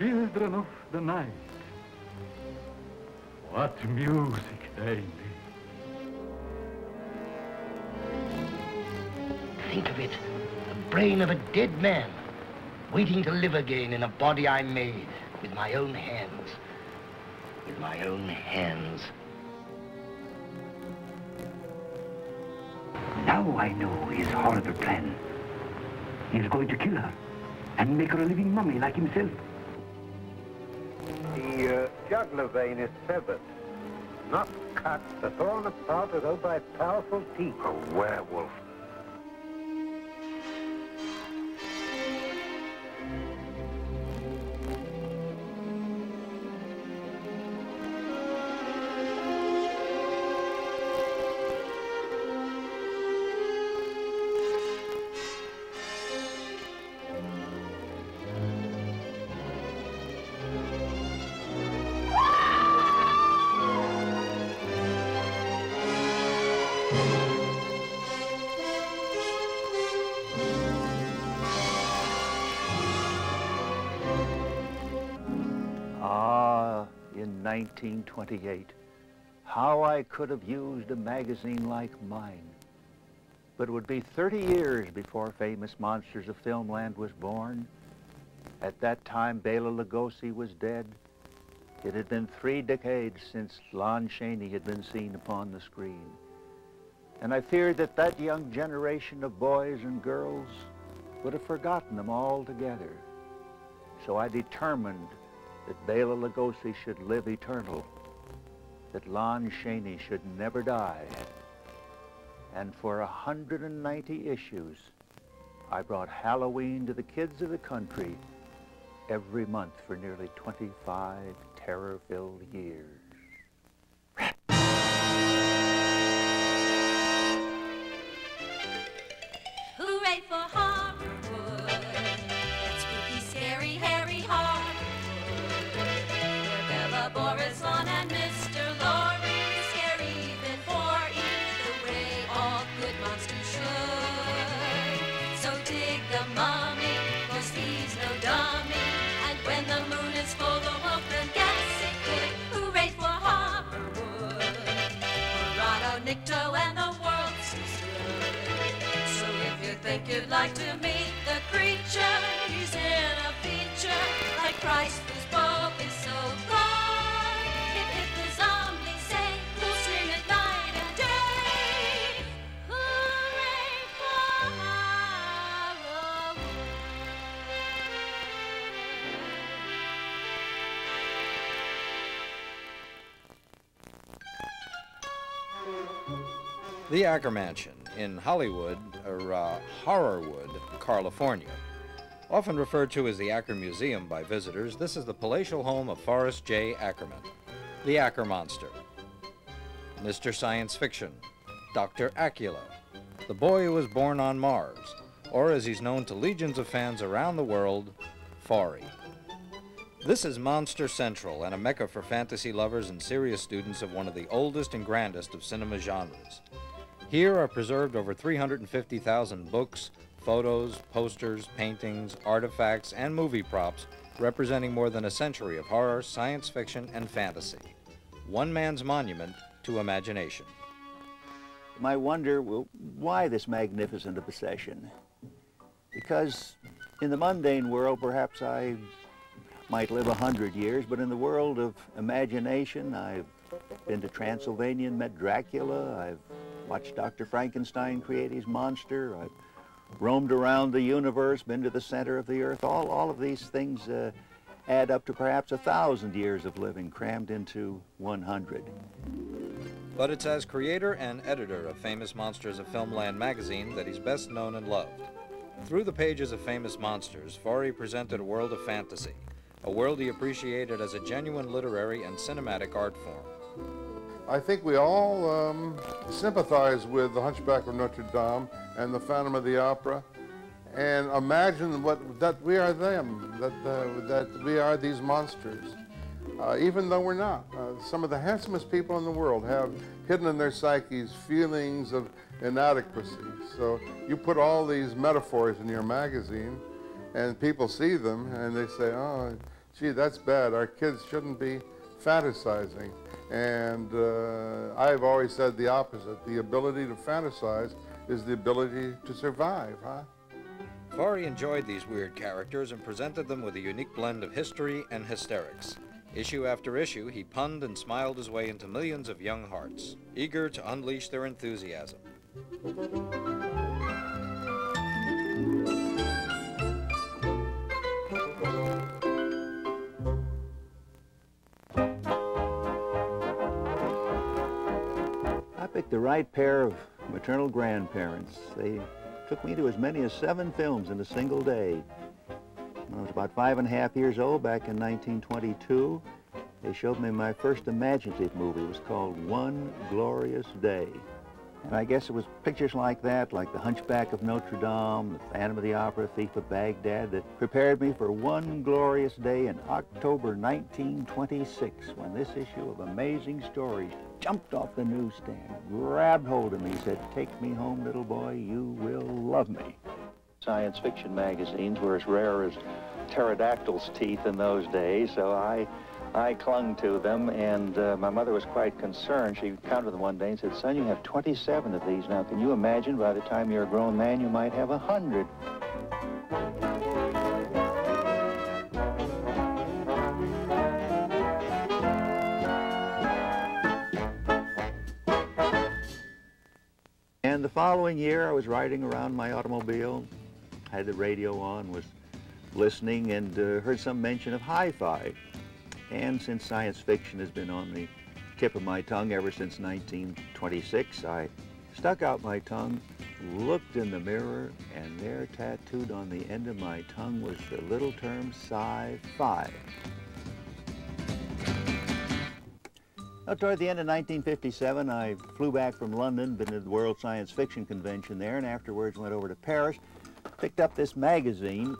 listen to them. Children of the night. What music they make. Think of it. The brain of a dead man, waiting to live again in a body I made with my own hands. With my own hands. Now I know his horrible plan. He's going to kill her and make her a living mummy like himself. The jugular vein is severed. Not cut, but torn apart as though by powerful teeth. A werewolf. 1928, how I could have used a magazine like mine. But it would be 30 years before Famous Monsters of Filmland was born. At that time, Bela Lugosi was dead. It had been three decades since Lon Chaney had been seen upon the screen. And I feared that that young generation of boys and girls would have forgotten them altogether. So I determined that Bela Lugosi should live eternal, that Lon Chaney should never die. And for 190 issues, I brought Halloween to the kids of the country every month for nearly 25 terror-filled years. Hooray for! Like to meet the creature, he's in a feature like Christ whose is so. The Ackermansion in Hollywood, or uh, Horrorwood, California. Often referred to as the Acker Museum by visitors, this is the palatial home of Forrest J. Ackerman, the Acker Monster. Mr. Science Fiction, Dr. Acula, the boy who was born on Mars, or as he's known to legions of fans around the world, Forry. This is Monster Central and a mecca for fantasy lovers and serious students of one of the oldest and grandest of cinema genres. Here are preserved over 350,000 books, photos, posters, paintings, artifacts, and movie props representing more than a century of horror, science fiction, and fantasy. One man's monument to imagination. Might wonder, well, why this magnificent obsession? Because in the mundane world, perhaps I might live a hundred years, but in the world of imagination, I've been to Transylvania and met Dracula. I've watched Dr. Frankenstein create his monster. I've roamed around the universe, been to the center of the earth. All, all of these things uh, add up to perhaps a thousand years of living crammed into 100. But it's as creator and editor of Famous Monsters of Filmland magazine that he's best known and loved. Through the pages of Famous Monsters, Forry presented a world of fantasy, a world he appreciated as a genuine literary and cinematic art form. I think we all um, sympathize with the Hunchback of Notre Dame and the Phantom of the Opera, and imagine what that we are them, that uh, that we are these monsters, uh, even though we're not. Uh, some of the handsomest people in the world have hidden in their psyches feelings of inadequacy. So you put all these metaphors in your magazine, and people see them and they say, oh, gee, that's bad. Our kids shouldn't be fantasizing. And uh, I've always said the opposite. The ability to fantasize is the ability to survive, huh? Forry enjoyed these weird characters and presented them with a unique blend of history and hysterics. Issue after issue, he punned and smiled his way into millions of young hearts, eager to unleash their enthusiasm. Picked the right pair of maternal grandparents. They took me to as many as seven films in a single day. When I was about five and a half years old back in 1922. They showed me my first imaginative movie. It was called One Glorious Day. And I guess it was pictures like that, like The Hunchback of Notre Dame, The Phantom of the Opera, Thief of Baghdad, that prepared me for one glorious day in October 1926 when this issue of Amazing Stories jumped off the newsstand, grabbed hold of me, said, take me home, little boy, you will love me. Science fiction magazines were as rare as pterodactyls' teeth in those days, so I I clung to them, and uh, my mother was quite concerned. She counted them one day and said, son, you have 27 of these now. Can you imagine by the time you're a grown man, you might have a 100? And the following year, I was riding around my automobile, had the radio on, was listening, and uh, heard some mention of hi-fi. And since science fiction has been on the tip of my tongue ever since 1926, I stuck out my tongue, looked in the mirror, and there tattooed on the end of my tongue was the little term sci-fi. Now, toward the end of 1957, I flew back from London, been to the World Science Fiction Convention there, and afterwards went over to Paris, picked up this magazine,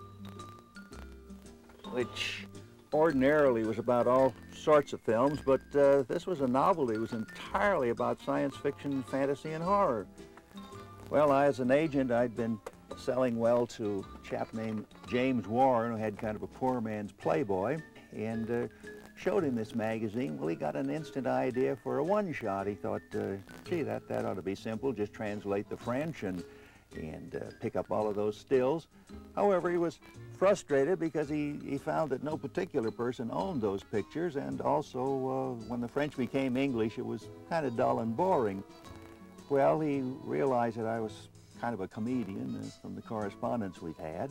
which ordinarily was about all sorts of films, but uh, this was a novelty. It was entirely about science fiction, fantasy, and horror. Well, I, as an agent, I'd been selling well to a chap named James Warren, who had kind of a poor man's Playboy, and uh, showed him this magazine. Well, he got an instant idea for a one-shot. He thought, uh, gee, that, that ought to be simple. Just translate the French and and uh, pick up all of those stills. However, he was frustrated because he, he found that no particular person owned those pictures, and also uh, when the French became English, it was kind of dull and boring. Well, he realized that I was kind of a comedian uh, from the correspondence we've had,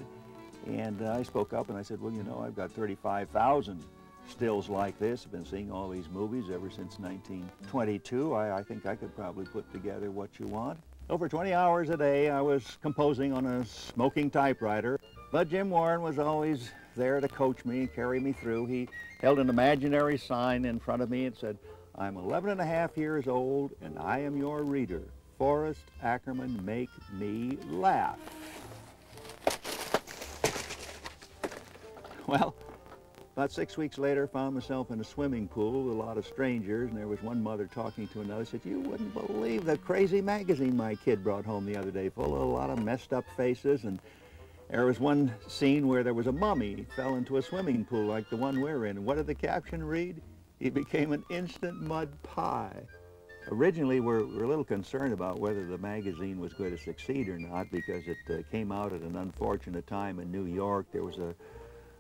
and uh, I spoke up and I said, well, you know, I've got 35,000 stills like this. I've been seeing all these movies ever since 1922. I, I think I could probably put together what you want. Over 20 hours a day, I was composing on a smoking typewriter. But Jim Warren was always there to coach me, and carry me through. He held an imaginary sign in front of me and said, I'm 11 and a half years old, and I am your reader. Forrest Ackerman, make me laugh. Well, about six weeks later, found myself in a swimming pool with a lot of strangers, and there was one mother talking to another. Said, "You wouldn't believe the crazy magazine my kid brought home the other day, full of a lot of messed up faces." And there was one scene where there was a mummy fell into a swimming pool like the one we're in. What did the caption read? He became an instant mud pie. Originally, we're, we're a little concerned about whether the magazine was going to succeed or not because it uh, came out at an unfortunate time in New York. There was a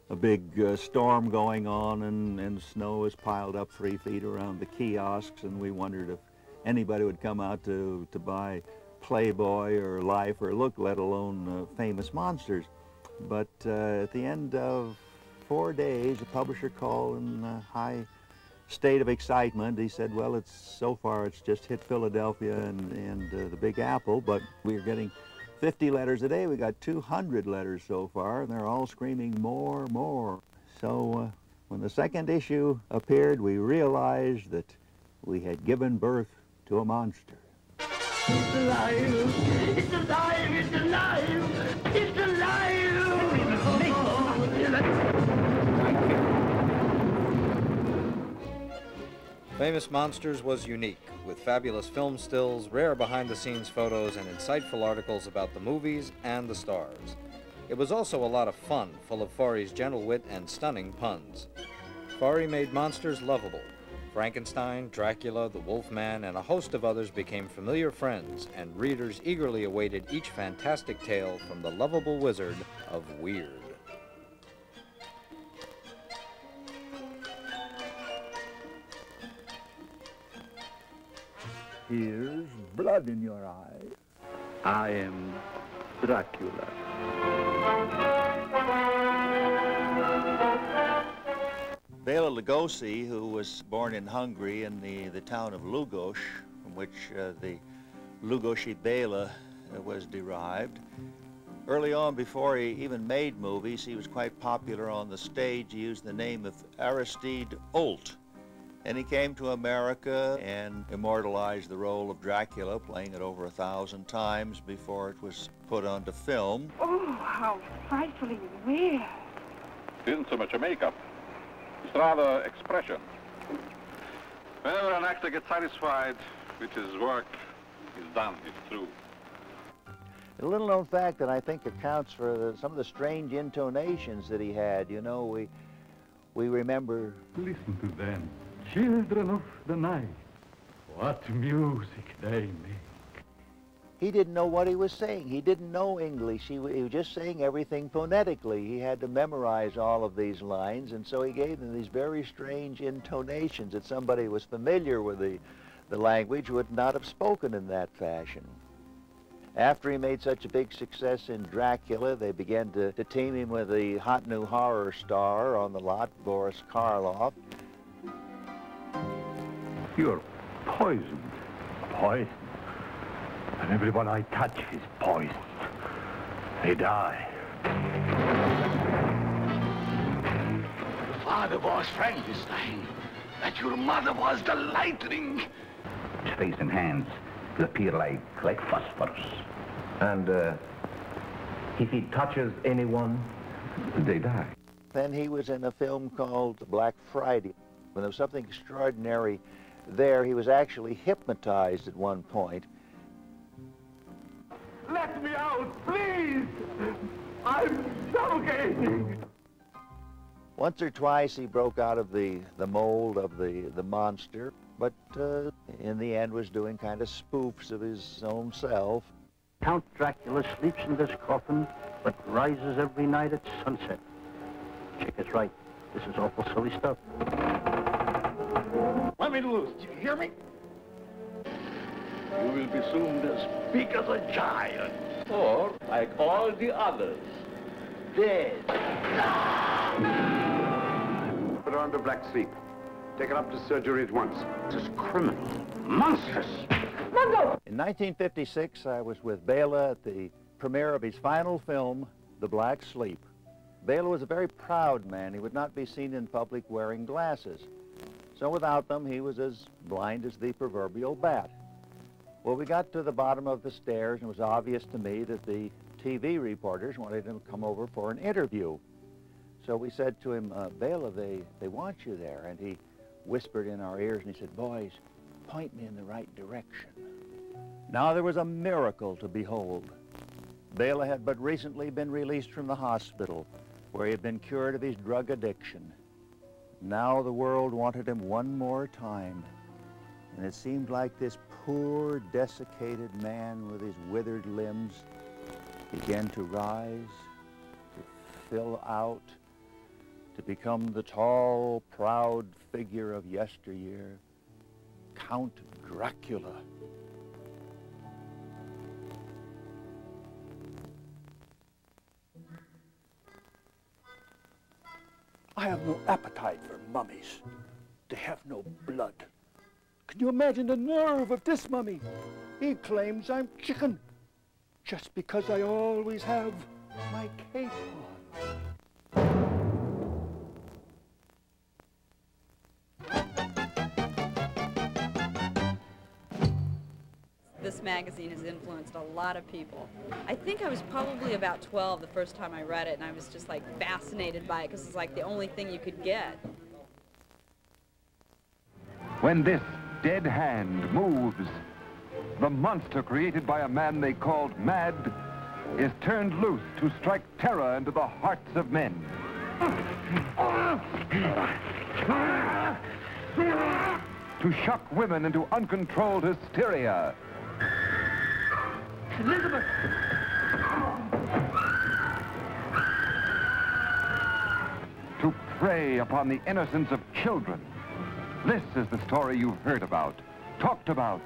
a big uh, storm going on and, and snow was piled up three feet around the kiosks and we wondered if anybody would come out to, to buy Playboy or Life or Look, let alone uh, Famous Monsters. But uh, at the end of four days, a publisher called in a high state of excitement. He said, well, it's so far it's just hit Philadelphia and, and uh, the Big Apple, but we're getting 50 letters a day. We got 200 letters so far, and they're all screaming more, more. So uh, when the second issue appeared, we realized that we had given birth to a monster. It's alive! It's alive! It's alive! It's alive! Famous Monsters was unique, with fabulous film stills, rare behind-the-scenes photos, and insightful articles about the movies and the stars. It was also a lot of fun, full of Forry's gentle wit and stunning puns. Forey made monsters lovable. Frankenstein, Dracula, the Wolfman, and a host of others became familiar friends, and readers eagerly awaited each fantastic tale from the lovable wizard of Weird. Here's blood in your eye. I am Dracula. Bela Lugosi, who was born in Hungary in the, the town of Lugos, from which uh, the Lugosi Bela uh, was derived. Early on, before he even made movies, he was quite popular on the stage. He used the name of Aristide Olt. And he came to America and immortalized the role of Dracula, playing it over a thousand times before it was put onto film. Oh, how frightfully weird. It isn't so much a makeup. It's rather expression. Whenever an actor gets satisfied with his work, he's done, it's true. A little known fact that I think accounts for the, some of the strange intonations that he had. You know, we, we remember Listen to them, children of the night. What music they make. He didn't know what he was saying. He didn't know English. He, he was just saying everything phonetically. He had to memorize all of these lines, and so he gave them these very strange intonations that somebody who was familiar with the, the language would not have spoken in that fashion. After he made such a big success in Dracula, they began to, to team him with the hot new horror star on the lot, Boris Karloff. You're poisoned. Poisoned. And everyone I touch is poisoned. They die. Your father was Frankenstein. That your mother was the lightning. His face and hands will appear like, like phosphorus. And uh, if he touches anyone, they die. Then he was in a film called Black Friday. When there was something extraordinary there, he was actually hypnotized at one point. Let me out, please! I'm suffocating! Once or twice he broke out of the, the mold of the, the monster, but uh, in the end was doing kind of spoofs of his own self. Count Dracula sleeps in this coffin, but rises every night at sunset. Chick is right. This is awful silly stuff. Let me loose. Do you hear me? You will be soon as big as a giant. Or, like all the others, dead. Put her under black sleep. Take her up to surgery at once. This is criminal. Monstrous. In 1956, I was with Bela at the premiere of his final film, The Black Sleep. Bela was a very proud man. He would not be seen in public wearing glasses. So without them, he was as blind as the proverbial bat. Well, we got to the bottom of the stairs, and it was obvious to me that the TV reporters wanted him to come over for an interview. So we said to him, uh, Bela, they, they want you there. And he whispered in our ears, and he said, boys, point me in the right direction. Now there was a miracle to behold. Bela had but recently been released from the hospital, where he had been cured of his drug addiction. Now the world wanted him one more time. And it seemed like this poor, desiccated man with his withered limbs began to rise, to fill out, to become the tall, proud figure of yesteryear, Count Dracula. I have no appetite for mummies. They have no blood. Can you imagine the nerve of this mummy? He claims I'm chicken just because I always have my cape on. This magazine has influenced a lot of people. I think I was probably about 12 the first time I read it, and I was just like fascinated by it because it's like the only thing you could get. When this dead hand moves, the monster created by a man they called Mad is turned loose to strike terror into the hearts of men. To shock women into uncontrolled hysteria. Elizabeth! To prey upon the innocence of children. This is the story you've heard about, talked about.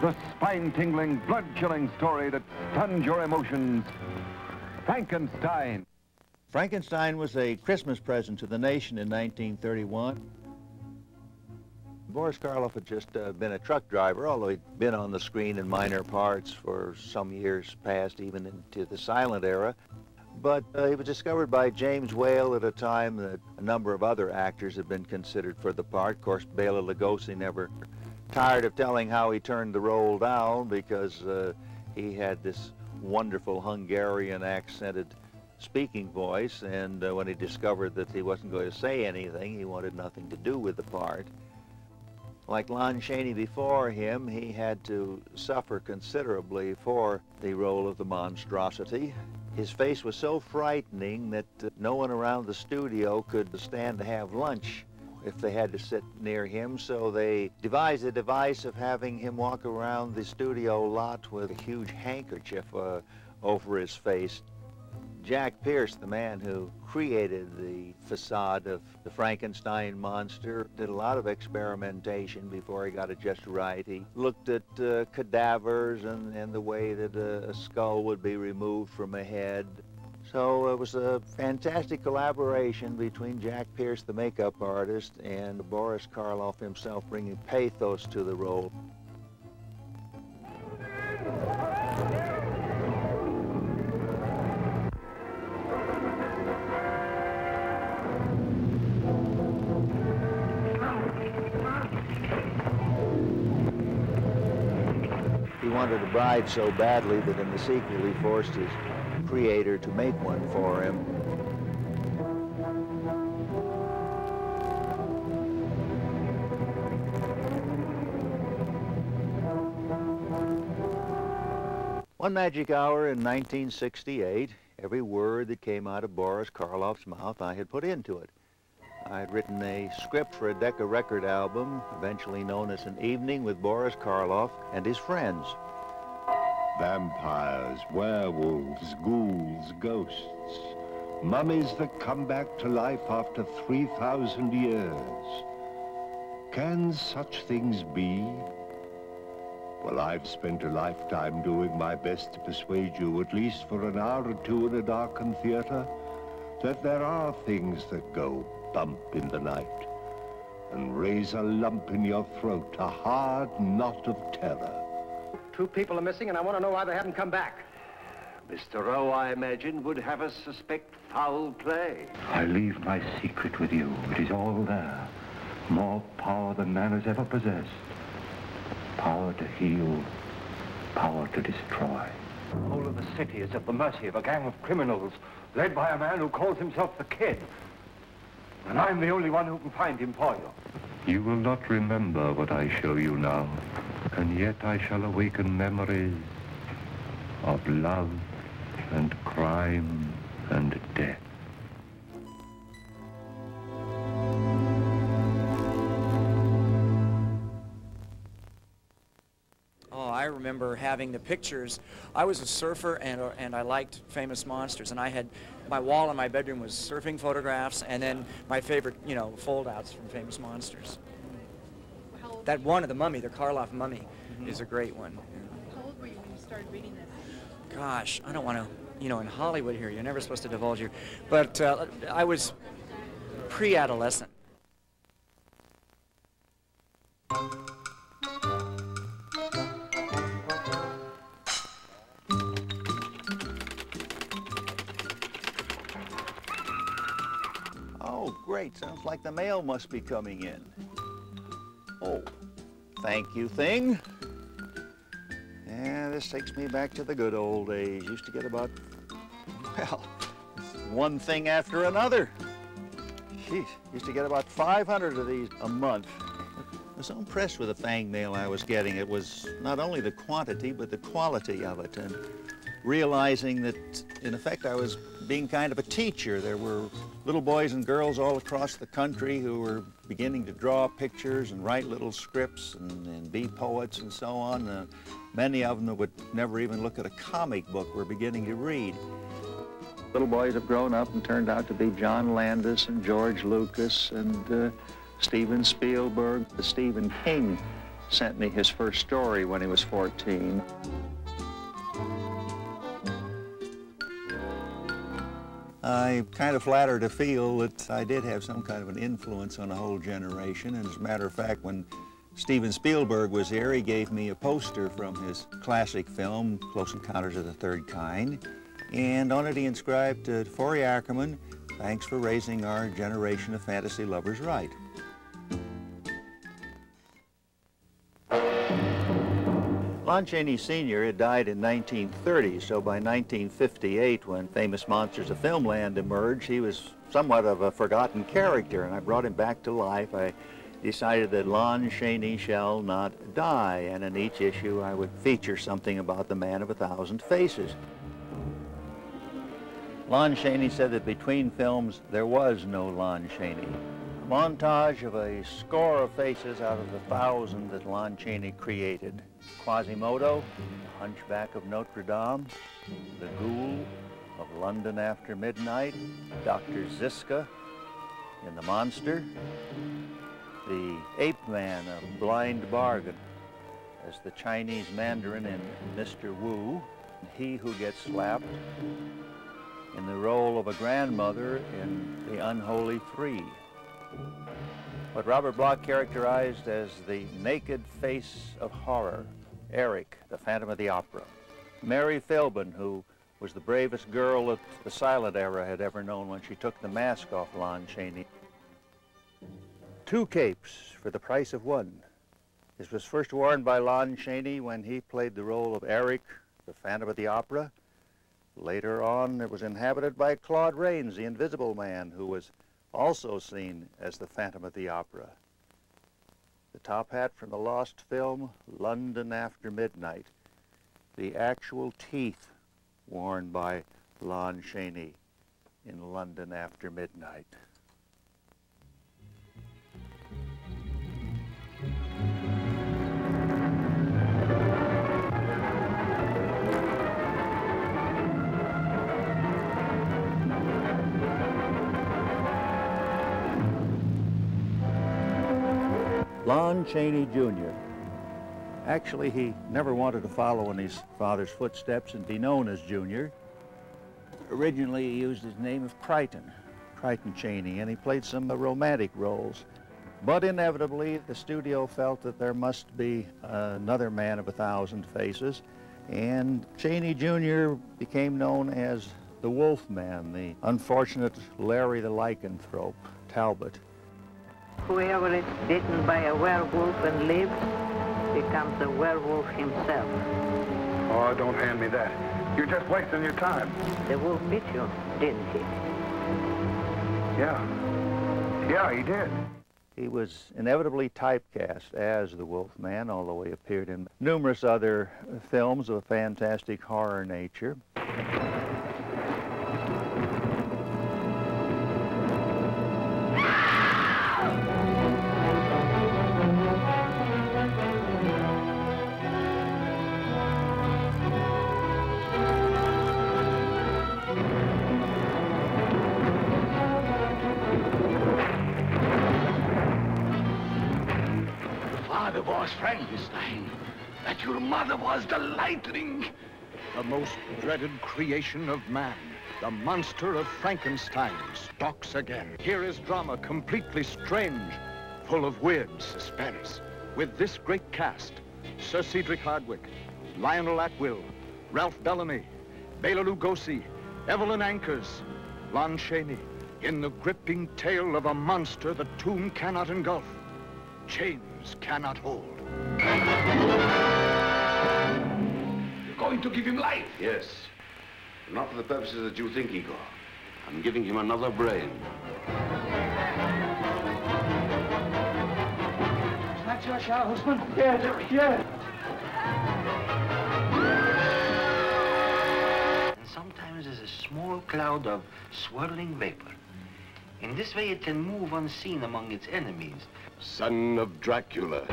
The spine-tingling, blood-chilling story that stunned your emotions. Frankenstein. Frankenstein was a Christmas present to the nation in 1931. Boris Karloff had just uh, been a truck driver, although he'd been on the screen in minor parts for some years past, even into the silent era. But uh, he was discovered by James Whale at a time that a number of other actors had been considered for the part. Of course, Bela Lugosi never tired of telling how he turned the role down because uh, he had this wonderful Hungarian accented speaking voice, and uh, when he discovered that he wasn't going to say anything, he wanted nothing to do with the part. Like Lon Chaney before him, he had to suffer considerably for the role of the monstrosity. His face was so frightening that uh, no one around the studio could stand to have lunch if they had to sit near him, so they devised a device of having him walk around the studio lot with a huge handkerchief uh, over his face. Jack Pierce, the man who created the facade of the Frankenstein monster, did a lot of experimentation before he got it just right. He looked at uh, cadavers and, and the way that a, a skull would be removed from a head. So it was a fantastic collaboration between Jack Pierce, the makeup artist, and Boris Karloff himself bringing pathos to the role. Wanted a bride so badly that in the sequel he forced his creator to make one for him. One magic hour in 1968, every word that came out of Boris Karloff's mouth I had put into it. I had written a script for a Decca record album, eventually known as An Evening with Boris Karloff and His Friends. Vampires, werewolves, ghouls, ghosts. Mummies that come back to life after 3,000 years. Can such things be? Well, I've spent a lifetime doing my best to persuade you, at least for an hour or two in a darkened theater, that there are things that go bump in the night and raise a lump in your throat, a hard knot of terror. Two people are missing, and I want to know why they haven't come back. Mr. Rowe, I imagine, would have us suspect foul play. I leave my secret with you. It is all there. More power than man has ever possessed. Power to heal, power to destroy. The whole of the city is at the mercy of a gang of criminals, led by a man who calls himself the Kid. And I'm the only one who can find him for you. You will not remember what I show you now, and yet I shall awaken memories of love and crime and death. Oh, I remember having the pictures. I was a surfer and, uh, and I liked famous monsters. And I had my wall in my bedroom was surfing photographs and then my favorite, you know, foldouts from famous monsters. That one of the mummy, the Karloff mummy, is a great one. How old were you when you started reading this? Gosh, I don't want to, you know, in Hollywood here, you're never supposed to divulge your, but uh, I was pre-adolescent. Oh, great. Sounds like the mail must be coming in. Oh, thank you thing. Yeah, this takes me back to the good old days. Used to get about, well, one thing after another. Jeez, used to get about 500 of these a month. I was so impressed with the fang mail I was getting. It was not only the quantity, but the quality of it. And realizing that, in effect, I was being kind of a teacher. There were little boys and girls all across the country who were beginning to draw pictures and write little scripts and, and be poets and so on. Uh, many of them that would never even look at a comic book were beginning to read. Little boys have grown up and turned out to be John Landis and George Lucas and uh, Steven Spielberg. Stephen King sent me his first story when he was 14. I'm kind of flattered to feel that I did have some kind of an influence on a whole generation. And as a matter of fact, when Steven Spielberg was here, he gave me a poster from his classic film, Close Encounters of the Third Kind. And on it he inscribed uh, to Forry Ackerman, thanks for raising our generation of fantasy lovers right. Lon Chaney Sr. had died in 1930, so by 1958, when Famous Monsters of Filmland emerged, he was somewhat of a forgotten character, and I brought him back to life. I decided that Lon Chaney shall not die, and in each issue I would feature something about the man of a thousand faces. Lon Chaney said that between films there was no Lon Chaney. Montage of a score of faces out of the thousand that Lon Chaney created. Quasimodo, the Hunchback of Notre Dame, the Ghoul of London After Midnight, Dr. Ziska in The Monster, the Ape Man of Blind Bargain as the Chinese Mandarin in Mr. Wu, He Who Gets Slapped, in the role of a grandmother in The Unholy Three. What Robert Bloch characterized as the naked face of horror, Erik, the Phantom of the Opera. Mary Philbin, who was the bravest girl that the silent era had ever known when she took the mask off Lon Chaney. Two capes for the price of one. This was first worn by Lon Chaney when he played the role of Erik, the Phantom of the Opera. Later on, it was inhabited by Claude Rains, the Invisible Man, who was also seen as the Phantom of the Opera. The top hat from the lost film, London After Midnight. The actual teeth worn by Lon Chaney in London After Midnight. Lon Chaney Jr. Actually, he never wanted to follow in his father's footsteps and be known as Junior. Originally, he used his name of Creighton, Creighton Chaney, and he played some romantic roles. But inevitably, the studio felt that there must be another man of a thousand faces, and Chaney Jr. became known as the Wolf Man, the unfortunate Larry the Lycanthrope, Talbot. Whoever is bitten by a werewolf and lives becomes a werewolf himself. Oh, don't hand me that. You're just wasting your time. The wolf bit you, didn't he? Yeah. Yeah, he did. He was inevitably typecast as the Wolfman, although he appeared in numerous other films of a fantastic horror nature. Most dreaded creation of man, the monster of Frankenstein, stalks again. Here is drama completely strange, full of weird suspense. With this great cast, Sir Cedric Hardwicke, Lionel Atwill, Ralph Bellamy, Bela Lugosi, Evelyn Ankers, Lon Chaney, in the gripping tale of a monster the tomb cannot engulf, chains cannot hold. You're going to give him life. Yes. Not for the purposes that you think, Igor. I'm giving him another brain. Is that your shower, Husband? Yes, yes. And sometimes there's a small cloud of swirling vapor. In this way, it can move unseen among its enemies. Son of Dracula.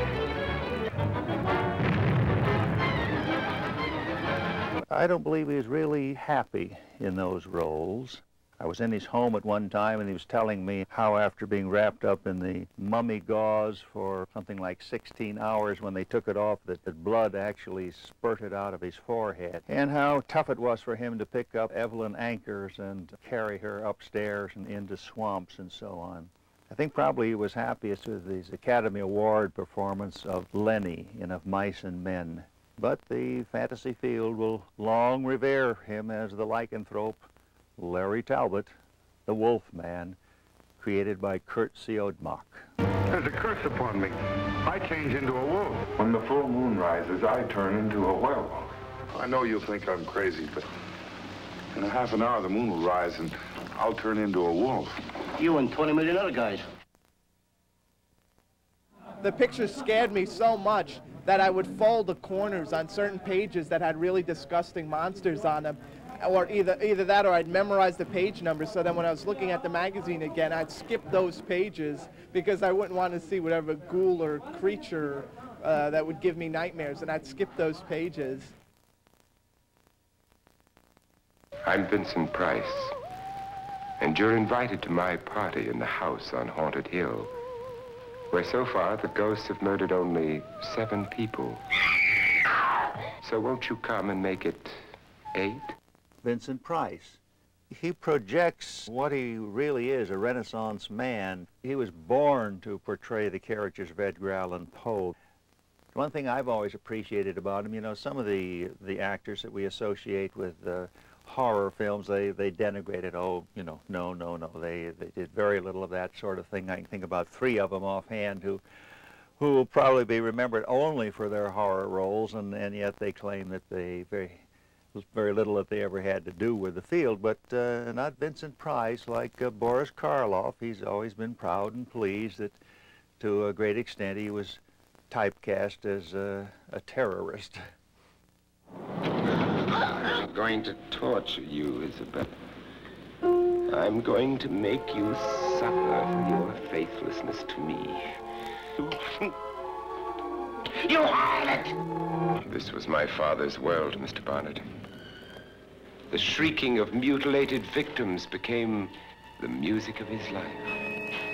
I don't believe he was really happy in those roles. I was in his home at one time and he was telling me how after being wrapped up in the mummy gauze for something like 16 hours when they took it off that the blood actually spurted out of his forehead and how tough it was for him to pick up Evelyn Ankers and carry her upstairs and into swamps and so on. I think probably he was happiest with his Academy Award performance of Lenny in Of Mice and Men. But the fantasy field will long revere him as the lycanthrope Larry Talbot, the Wolf Man, created by Curt Siodmak. There's a curse upon me. I change into a wolf. When the full moon rises, I turn into a werewolf. I know you'll think I'm crazy, but in a half an hour, the moon will rise and I'll turn into a wolf. You and 20 million other guys. The pictures scared me so much that I would fold the corners on certain pages that had really disgusting monsters on them or either either that or I'd memorize the page numbers so then when I was looking at the magazine again I'd skip those pages because I wouldn't want to see whatever ghoul or creature uh, that would give me nightmares and I'd skip those pages. I'm Vincent Price, and you're invited to my party in the house on Haunted Hill, where so far the ghosts have murdered only seven people. So won't you come and make it eight? Vincent Price. He projects what he really is, a Renaissance man. He was born to portray the characters of Edgar Allan Poe. One thing I've always appreciated about him, you know, some of the, the actors that we associate with uh, horror films, they, they denigrated, oh, you know, no, no, no. They, they did very little of that sort of thing. I can think about three of them offhand who, who will probably be remembered only for their horror roles, and, and yet they claim that they very was very little that they ever had to do with the field, but uh, not Vincent Price like uh, Boris Karloff. He's always been proud and pleased that to a great extent he was typecast as a, a terrorist. Going to torture you, Isabel. I'm going to make you suffer for your faithlessness to me. You harlot! This was my father's world, Mr. Barnett. The shrieking of mutilated victims became the music of his life.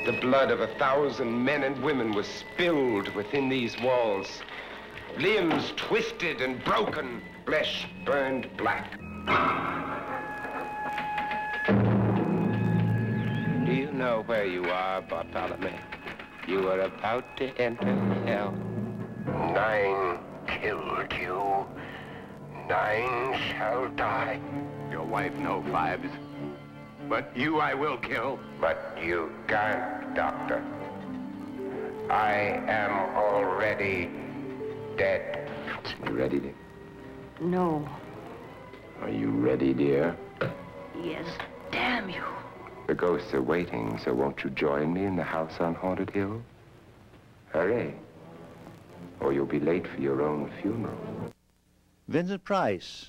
The blood of a thousand men and women was spilled within these walls. Limbs twisted and broken, flesh burned black. Do you know where you are, Bartholomew? You are about to enter hell. Nine killed you. Nine shall die. Your wife, no fives. But you I will kill. But you can't, Doctor. I am already dead. You ready, dear? No. Are you ready, dear? Yes. Damn you. The ghosts are waiting, so won't you join me in the house on Haunted Hill? Hurry, or you'll be late for your own funeral. Vincent Price,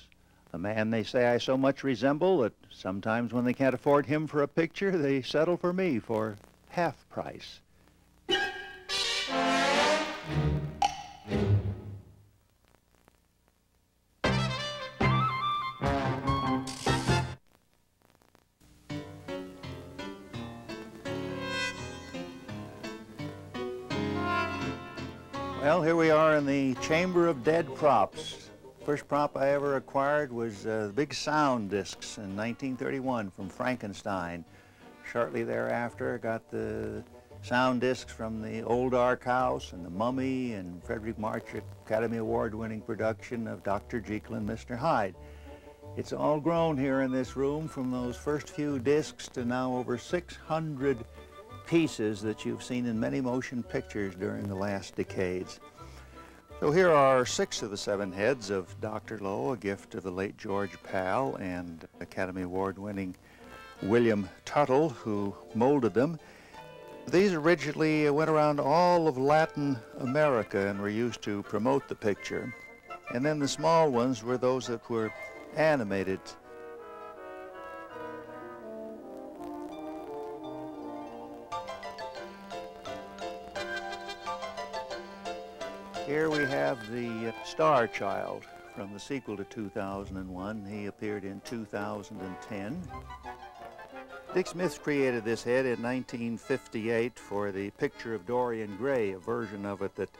a man they say I so much resemble that sometimes when they can't afford him for a picture, they settle for me for half price. Well, here we are in the Chamber of Dead Props. First prop I ever acquired was uh, the big sound discs in 1931 from Frankenstein. Shortly thereafter, I got the sound discs from the Old Dark House and the Mummy and Fredric March Academy Award-winning production of Dr. Jekyll and Mr. Hyde. It's all grown here in this room from those first few discs to now over 600 pieces that you've seen in many motion pictures during the last decades. So here are six of the seven heads of Dr. Lao, a gift of the late George Pal and Academy Award winning William Tuttle, who molded them. These originally went around all of Latin America and were used to promote the picture. And then the small ones were those that were animated. Here we have the Star Child from the sequel to 2001. He appeared in 2010. Dick Smith created this head in 1958 for the picture of Dorian Gray, a version of it that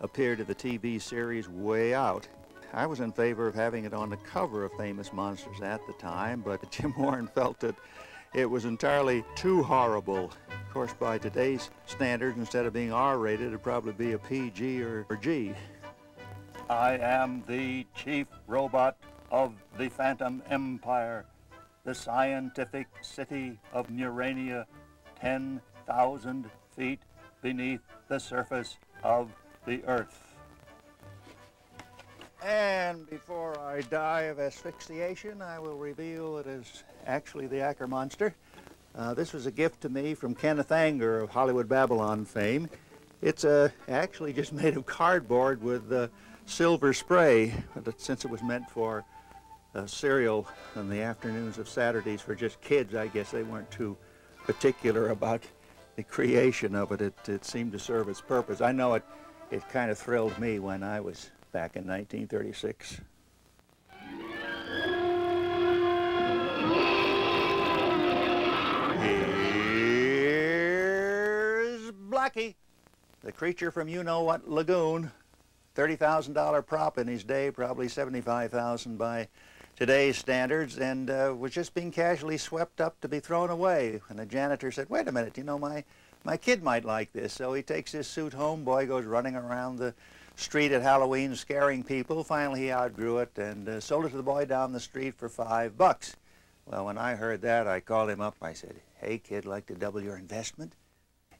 appeared in the TV series Way Out. I was in favor of having it on the cover of Famous Monsters at the time, but Jim Warren felt that it was entirely too horrible. Of course, by today's standards, instead of being R-rated, it'd probably be a PG or, or G. I am the chief robot of the Phantom Empire, the scientific city of Murania, 10,000 feet beneath the surface of the Earth. And before I die of asphyxiation, I will reveal it is actually the Acker Monster. Uh, this was a gift to me from Kenneth Anger of Hollywood Babylon fame. It's uh, actually just made of cardboard with uh, silver spray, since it was meant for uh, cereal in the afternoons of Saturdays for just kids. I guess they weren't too particular about the creation of it. It, it seemed to serve its purpose. I know it, it kind of thrilled me when I was back in 1936. Here's Blackie, the creature from you-know-what lagoon. $30,000 prop in his day, probably 75,000 by today's standards, and uh, was just being casually swept up to be thrown away. And the janitor said, wait a minute, you know, my, my kid might like this. So he takes his suit home, boy goes running around the street at Halloween scaring people. Finally, he outgrew it and uh, sold it to the boy down the street for five bucks. Well, when I heard that, I called him up. I said, hey, kid, like to double your investment?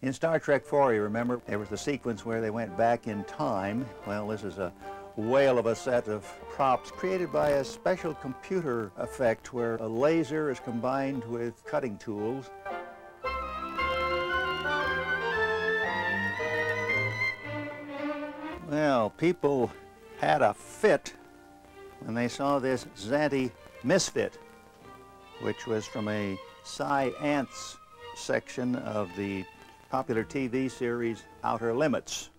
In Star Trek 4, you remember, there was the sequence where they went back in time. Well, this is a whale of a set of props created by a special computer effect where a laser is combined with cutting tools Well, people had a fit when they saw this Zanti Misfit, which was from a Cy Ants section of the popular TV series Outer Limits.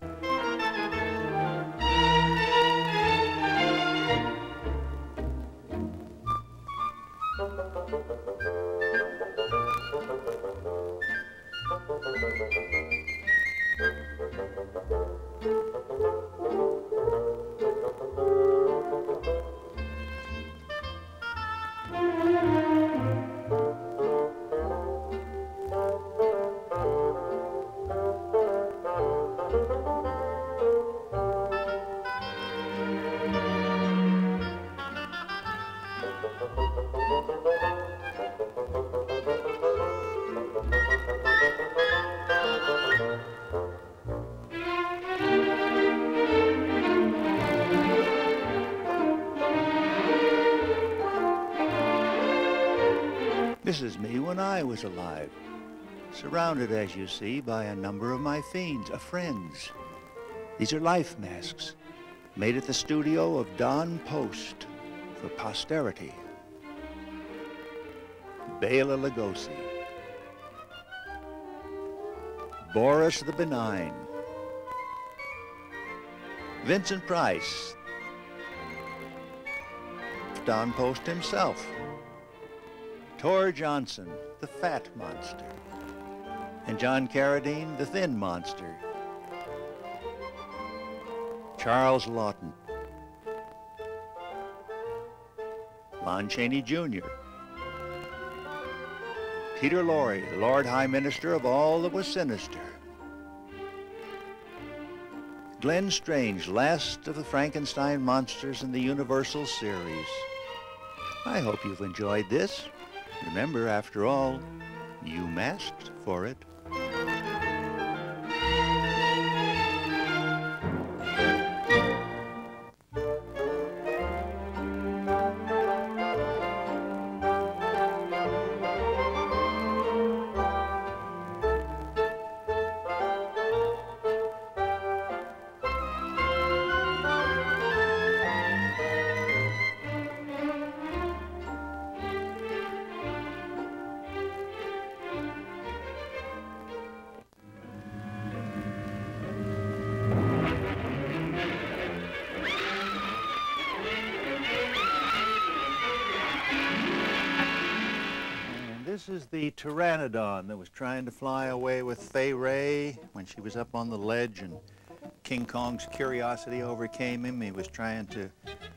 Alive, surrounded, as you see, by a number of my fiends, of friends. These are life masks, made at the studio of Don Post for posterity. Bela Lugosi, Boris the Benign, Vincent Price, Don Post himself, Tor Johnson, the fat monster, and John Carradine, the thin monster. Charles Laughton, Lon Chaney Jr., Peter Lorre, the Lord High Minister of all that was sinister. Glenn Strange, last of the Frankenstein monsters in the Universal series. I hope you've enjoyed this. Remember, after all, you masked for it. Trying to fly away with Fay Wray when she was up on the ledge and King Kong's curiosity overcame him. He was trying to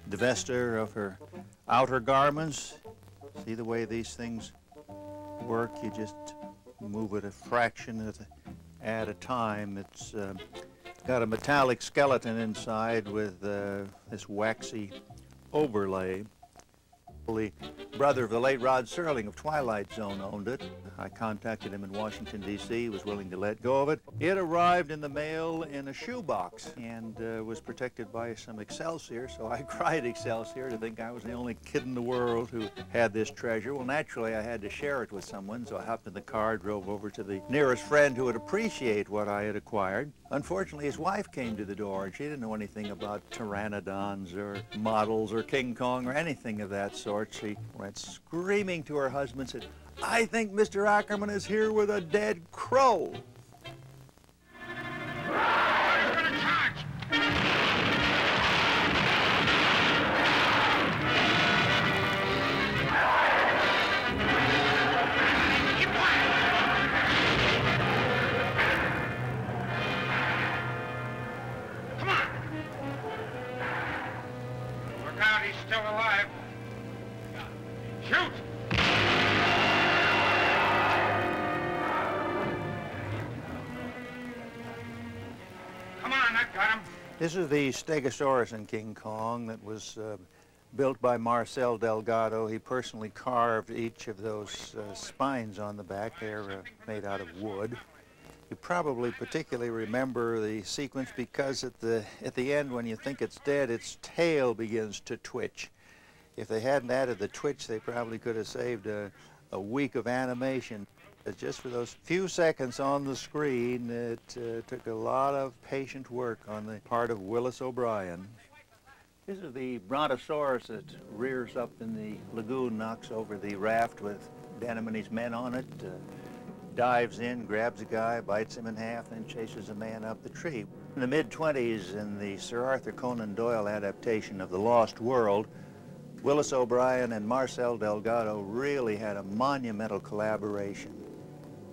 divest her of her outer garments. See the way these things work? You just move it a fraction at a, time. It's uh, got a metallic skeleton inside with uh, this waxy overlay. The brother of the late Rod Serling of Twilight Zone owned it. I contacted him in Washington, D.C. He was willing to let go of it. It arrived in the mail in a shoebox and uh, was protected by some Excelsior, so I cried Excelsior to think I was the only kid in the world who had this treasure. Well, naturally, I had to share it with someone, so I hopped in the car, drove over to the nearest friend who would appreciate what I had acquired. Unfortunately, his wife came to the door, and she didn't know anything about pteranodons or models or King Kong or anything of that sort. She went screaming to her husband, and said, I think Mr. Ackerman is here with a dead crow. Is the Stegosaurus in King Kong that was uh, built by Marcel Delgado. He personally carved each of those uh, spines on the back. They're uh, made out of wood. You probably particularly remember the sequence because at the, at the end when you think it's dead, its tail begins to twitch. If they hadn't added the twitch, they probably could have saved a, a week of animation. But just for those few seconds on the screen, it uh, took a lot of patient work on the part of Willis O'Brien. This is the brontosaurus that rears up in the lagoon, knocks over the raft with Denham and his men on it, uh, dives in, grabs a guy, bites him in half, and chases a man up the tree. In the mid-20s, in the Sir Arthur Conan Doyle adaptation of The Lost World, Willis O'Brien and Marcel Delgado really had a monumental collaboration.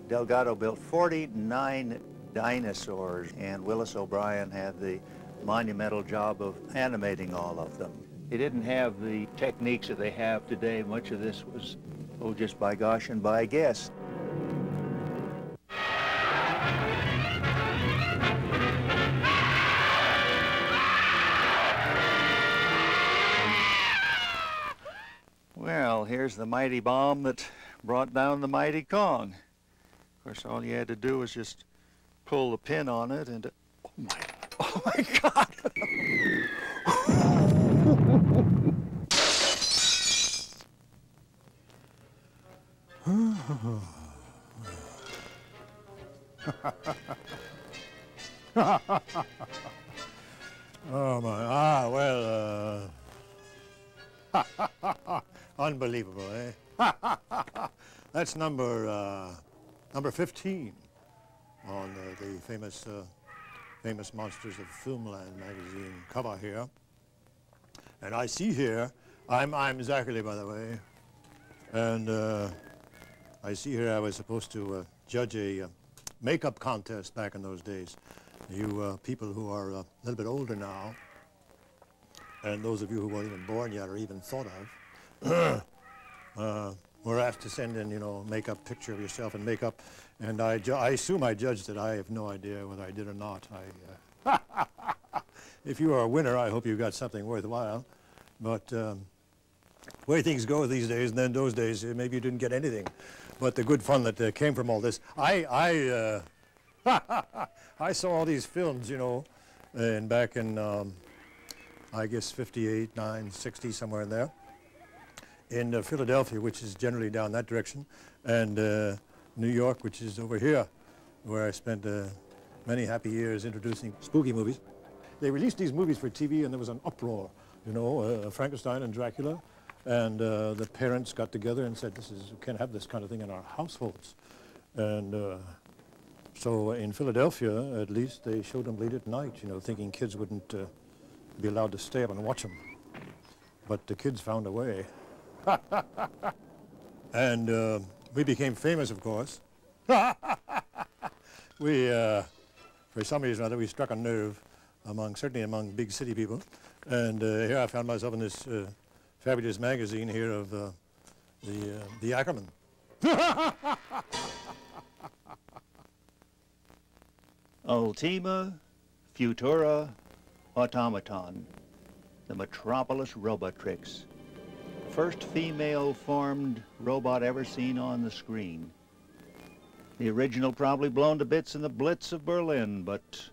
Delgado built 49 dinosaurs, and Willis O'Brien had the monumental job of animating all of them. They didn't have the techniques that they have today. Much of this was, oh, just by gosh and by guess. Well, here's the mighty bomb that brought down the mighty Kong. Of course, all you had to do was just pull the pin on it and... Oh, my... Oh, my God! oh my, ah, well, uh, unbelievable, eh? That's number, uh, number 15 on uh, the famous, uh, famous Monsters of Filmland magazine cover here. And I see here, I'm, I'm Zachary, by the way, and uh, I see here I was supposed to uh, judge a uh, makeup contest back in those days. You uh, people who are a little bit older now, and those of you who weren't even born yet or even thought of, were asked to send in, you know, makeup picture of yourself and makeup. And I, I assume I judged it. I have no idea whether I did or not. I, uh, if you are a winner, I hope you got something worthwhile. But um, way things go these days, and then those days, uh, maybe you didn't get anything. But the good fun that uh, came from all this, I, I, uh, I saw all these films, you know, and back in, um, I guess, 58, 9, 60, somewhere in there, in uh, Philadelphia, which is generally down that direction, and uh, New York, which is over here, where I spent uh, many happy years introducing spooky movies. They released these movies for TV, and there was an uproar, you know, Frankenstein and Dracula, and the parents got together and said, this is, we can't have this kind of thing in our households. And so in Philadelphia, at least, they showed them late at night, you know, thinking kids wouldn't uh, be allowed to stay up and watch them. But the kids found a way. and uh, we became famous, of course. we, uh, for some reason or other, we struck a nerve among, certainly among big city people. And uh, here I found myself in this uh, fabulous magazine here of uh, the, uh, the Ackerman. Ultima Futura Automaton, the Metropolis Robotrix. First female-formed robot ever seen on the screen. The original probably blown to bits in the Blitz of Berlin, but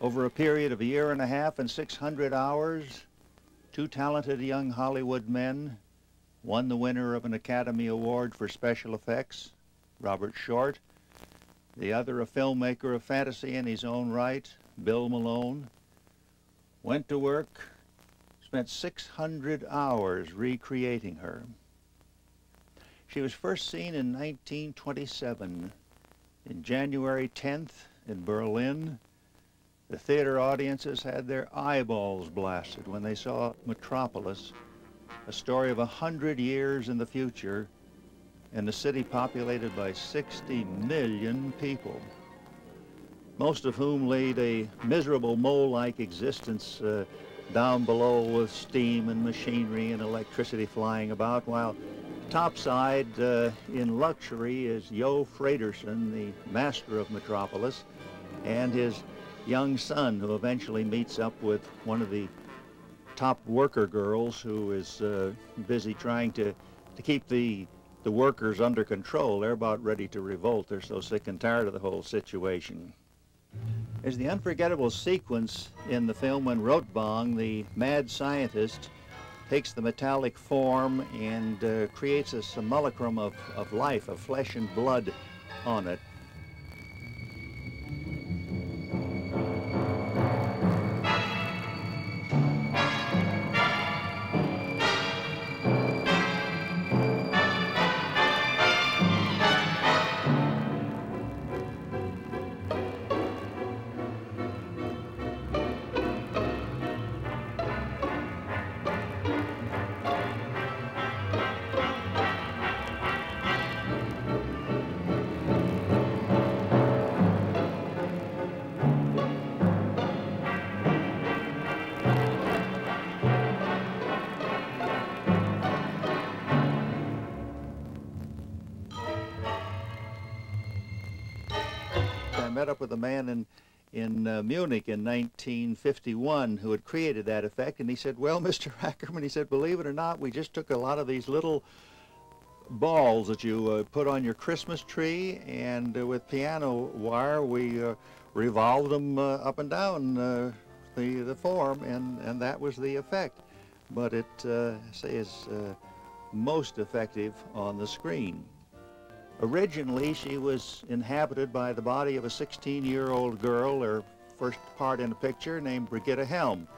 over a period of a year and a half and 600 hours, two talented young Hollywood men won the winner of an Academy Award for special effects, Robert Short, the other a filmmaker of fantasy in his own right, Bill Malone, went to work, spent 600 hours recreating her. She was first seen in 1927. In January 10th in Berlin, the theater audiences had their eyeballs blasted when they saw Metropolis, a story of a hundred years in the future, in a city populated by 60 million people, most of whom lead a miserable mole-like existence uh, down below with steam and machinery and electricity flying about, while topside uh, in luxury is Jo Fredersen, the master of Metropolis, and his young son who eventually meets up with one of the top worker girls who is uh, busy trying to, to keep the, the workers under control. They're about ready to revolt. They're so sick and tired of the whole situation. There's the unforgettable sequence in the film when Rotwang, the mad scientist, takes the metallic form and uh, creates a simulacrum of, of life, of flesh and blood on it. Met up with a man in in uh, Munich in 1951 who had created that effect, and he said, well, Mr. Ackerman, he said, believe it or not, we just took a lot of these little balls that you uh, put on your Christmas tree, and uh, with piano wire, we uh, revolved them uh, up and down uh, the, the form, and, and that was the effect. But it, say, is most effective on the screen. Originally, she was inhabited by the body of a 16-year-old girl, her first part in a picture, named Brigitte Helm.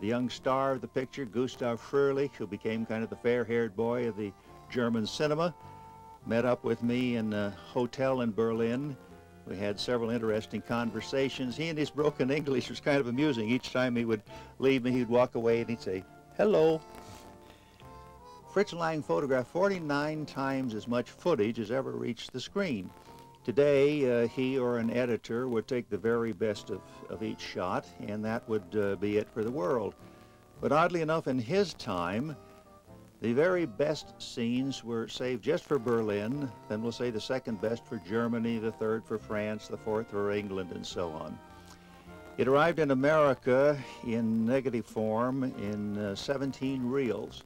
The young star of the picture, Gustav Fröhlich, who became kind of the fair-haired boy of the German cinema, met up with me in a hotel in Berlin. We had several interesting conversations. He and his broken English was kind of amusing. Each time he would leave me, he'd walk away and he'd say, hello. Fritz Lang photographed 49 times as much footage as ever reached the screen. Today, uh, he or an editor would take the very best of, of each shot, and that would uh, be it for the world. But oddly enough, in his time, the very best scenes were saved just for Berlin, then we'll say the second best for Germany, the third for France, the fourth for England, and so on. It arrived in America in negative form in uh, 17 reels.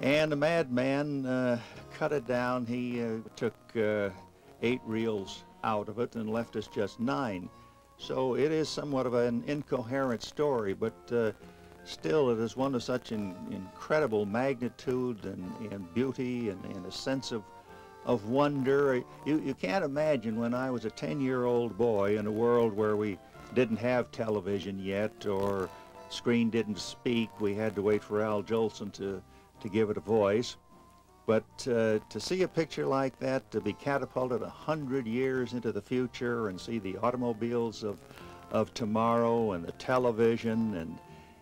And the madman uh, cut it down. He uh, took uh, eight reels out of it and left us just nine. So it is somewhat of an incoherent story, but uh, still it is one of such an incredible magnitude and, and beauty and, and, a sense of, of wonder. You, you can't imagine when I was a 10-year-old boy in a world where we didn't have television yet or screen didn't speak. We had to wait for Al Jolson to to give it a voice. But uh, to see a picture like that, to be catapulted a hundred years into the future and see the automobiles of, of tomorrow and the television and,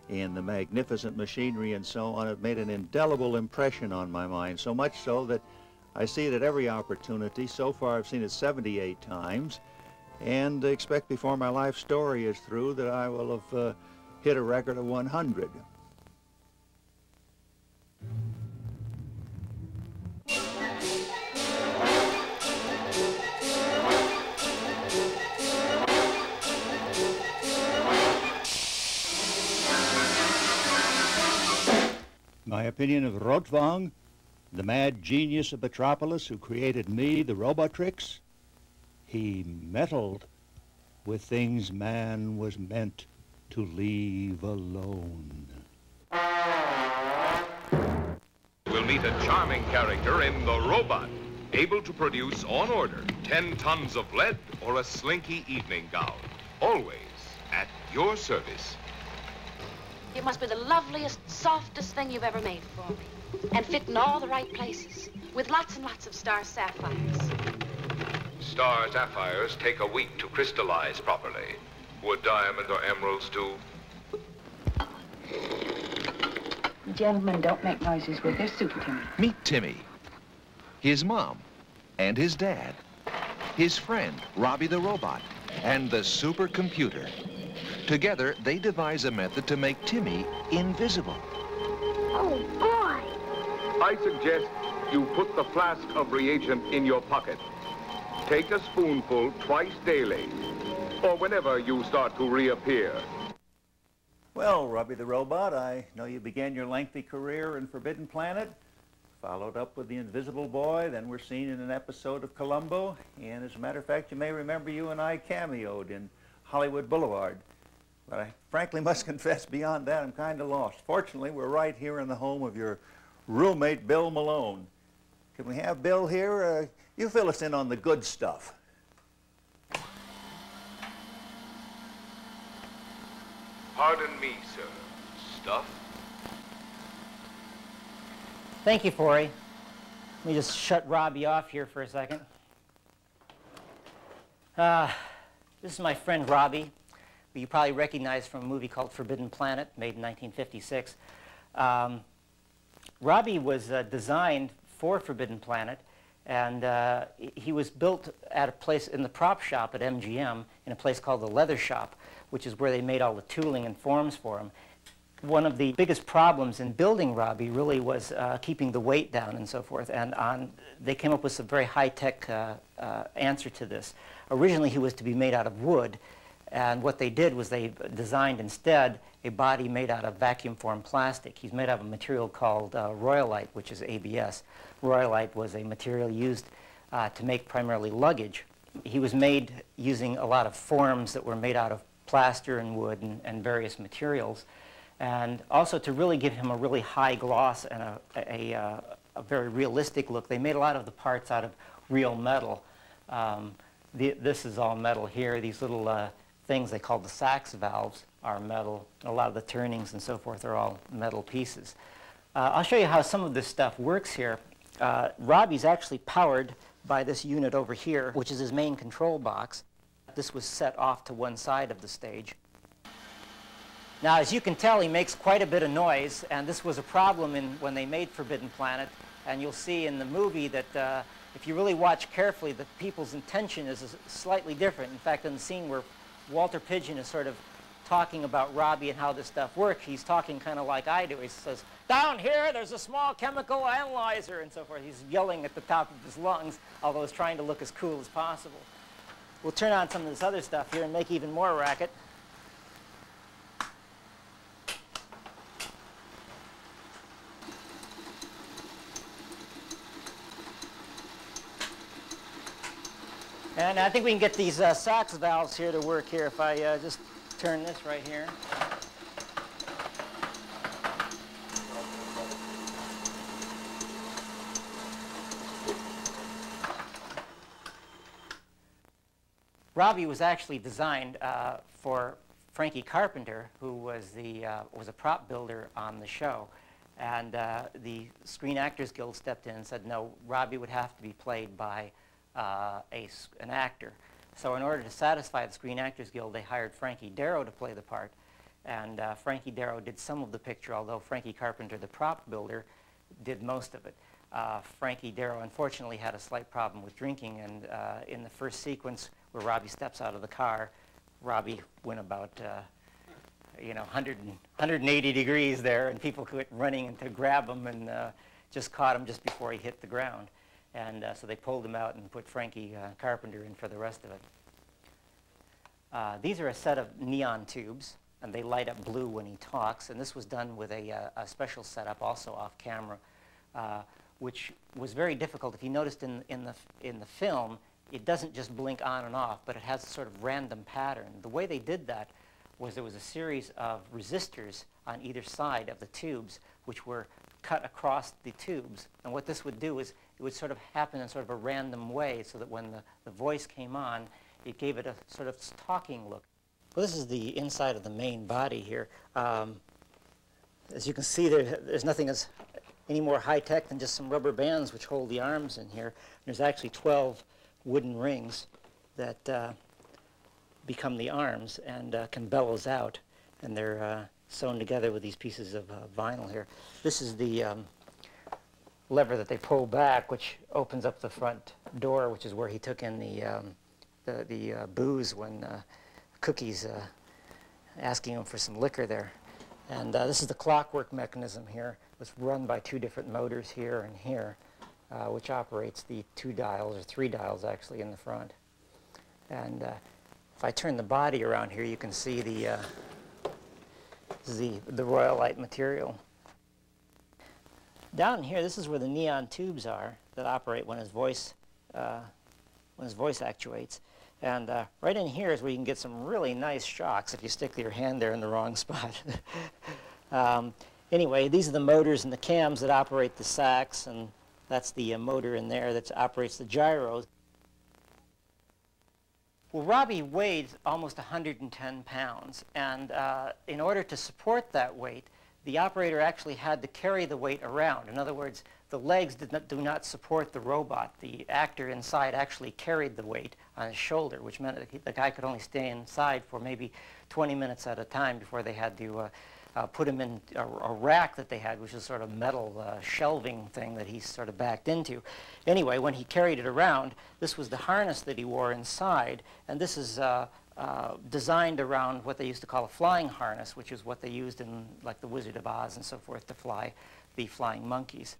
and the magnificent machinery and so on, it made an indelible impression on my mind, so much so that I see it at every opportunity. So far, I've seen it 78 times, and expect before my life story is through that I will have uh, hit a record of 100. My opinion of Rotwang, the mad genius of Metropolis who created me, the Robotrix, he meddled with things man was meant to leave alone. Meet a charming character in The Robot, able to produce on order 10 tons of lead or a slinky evening gown. Always at your service. It must be the loveliest, softest thing you've ever made for me. And fit in all the right places, with lots and lots of star sapphires. Star sapphires take a week to crystallize properly. Would diamond or emeralds do? Gentlemen don't make noises with their soup, Timmy. Meet Timmy, his mom, and his dad, his friend, Robbie the Robot, and the supercomputer. Together, they devise a method to make Timmy invisible. Oh, boy! I suggest you put the flask of reagent in your pocket. Take a spoonful twice daily, or whenever you start to reappear. Well, Robbie the Robot, I know you began your lengthy career in Forbidden Planet, followed up with The Invisible Boy, then we're seen in an episode of Columbo, and as a matter of fact, you may remember you and I cameoed in Hollywood Boulevard. But I frankly must confess, beyond that, I'm kind of lost. Fortunately, we're right here in the home of your roommate, Bill Malone. Can we have Bill here? Uh, you fill us in on the good stuff. Pardon me, sir. Stuff? Thank you, Forry. Let me just shut Robbie off here for a second. Uh, this is my friend Robbie, who you probably recognize from a movie called Forbidden Planet, made in 1956. Um, Robbie was uh, designed for Forbidden Planet, and uh, he was built at a place in the prop shop at MGM, in a place called the Leather Shop, which is where they made all the tooling and forms for him. One of the biggest problems in building Robbie really was uh, keeping the weight down and so forth, and on, they came up with some very high-tech uh, uh, answer to this. Originally, he was to be made out of wood, and what they did was they designed instead a body made out of vacuum formed plastic. He's made out of a material called uh, royalite, which is ABS. Royalite was a material used uh, to make primarily luggage. He was made using a lot of forms that were made out of plaster and wood and, and various materials. And also to really give him a really high gloss and a, a, a, a very realistic look, they made a lot of the parts out of real metal. Um, the, this is all metal here. These little uh, things they call the Sachs valves are metal. A lot of the turnings and so forth are all metal pieces. Uh, I'll show you how some of this stuff works here. Uh, Robbie's actually powered by this unit over here, which is his main control box. This was set off to one side of the stage. Now, as you can tell, he makes quite a bit of noise, and this was a problem in, when they made Forbidden Planet. And you'll see in the movie that uh, if you really watch carefully, the people's intention is slightly different. In fact, in the scene where Walter Pidgeon is sort of talking about Robbie and how this stuff works, he's talking kind of like I do. He says, down here, there's a small chemical analyzer, and so forth. He's yelling at the top of his lungs, although he's trying to look as cool as possible. We'll turn on some of this other stuff here and make even more racket. And I think we can get these uh, Sachs valves here to work here if I uh, just turn this right here. Robbie was actually designed uh, for Frankie Carpenter, who was, the, uh, was a prop builder on the show. And uh, the Screen Actors Guild stepped in and said, no, Robbie would have to be played by uh, a, an actor. So in order to satisfy the Screen Actors Guild, they hired Frankie Darro to play the part. And uh, Frankie Darro did some of the picture, although Frankie Carpenter, the prop builder, did most of it. uh, Frankie Darro unfortunately had a slight problem with drinking, and uh, in the first sequence where Robbie steps out of the car, Robbie went about, uh, you know, 100 and, 180 degrees there, and people quit running to grab him and uh, just caught him just before he hit the ground. And uh, so they pulled him out and put Frankie uh, Carpenter in for the rest of it. these are a set of neon tubes, and they light up blue when he talks, and this was done with a, a special setup also off camera which was very difficult. If you noticed in, in, the, in the film, it doesn't just blink on and off, but it has a sort of random pattern. The way they did that was there was a series of resistors on either side of the tubes, which were cut across the tubes. And what this would do is it would sort of happen in sort of a random way so that when the, the voice came on, it gave it a sort of talking look. Well, this is the inside of the main body here. Um, as you can see, there, there's nothing as any more high-tech than just some rubber bands which hold the arms in here. There's actually 12 wooden rings that uh, become the arms and uh, can bellows out, and they're uh, sewn together with these pieces of uh, vinyl here. This is the um, lever that they pull back, which opens up the front door, which is where he took in the, um, the, the uh, booze when uh, Cookie's asking him for some liquor there. And this is the clockwork mechanism here. It's run by two different motors here and here, uh, which operates the two dials, or three dials actually, in the front. And uh, if I turn the body around here, you can see the, uh, the, the Royalite material. Down here, this is where the neon tubes are that operate when his voice, uh, when his voice actuates. And uh, right in here is where you can get some really nice shocks if you stick your hand there in the wrong spot. um, Anyway, these are the motors and the cams that operate the sacks, and that's the uh, motor in there that operates the gyros. Well, Robbie weighed almost 110 pounds, and uh, in order to support that weight, the operator actually had to carry the weight around. In other words, the legs did not, do not support the robot. The actor inside actually carried the weight on his shoulder, which meant that he, the guy could only stay inside for maybe 20 minutes at a time before they had to uh, uh, put him in a, a, rack that they had, which is sort of metal uh, shelving thing that he sort of backed into. Anyway, when he carried it around, this was the harness that he wore inside, and this is uh, uh, designed around what they used to call a flying harness, which is what they used in like the Wizard of Oz and so forth to fly the flying monkeys.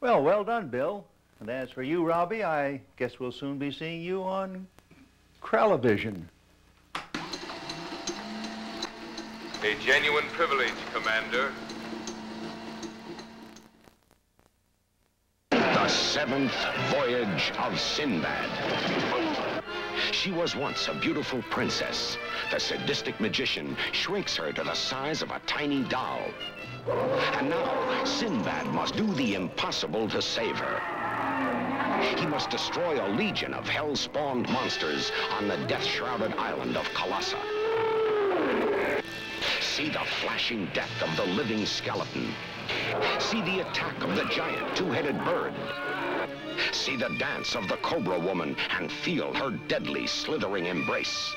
Well, well done, Bill. And as for you, Robbie, I guess we'll soon be seeing you on Krellivision. A genuine privilege, Commander. The seventh voyage of Sinbad. She was once a beautiful princess. The sadistic magician shrinks her to the size of a tiny doll. And now, Sinbad must do the impossible to save her. He must destroy a legion of hell-spawned monsters on the death-shrouded island of Colossa see the flashing death of the living skeleton. See the attack of the giant two-headed bird. See the dance of the Cobra Woman and feel her deadly slithering embrace.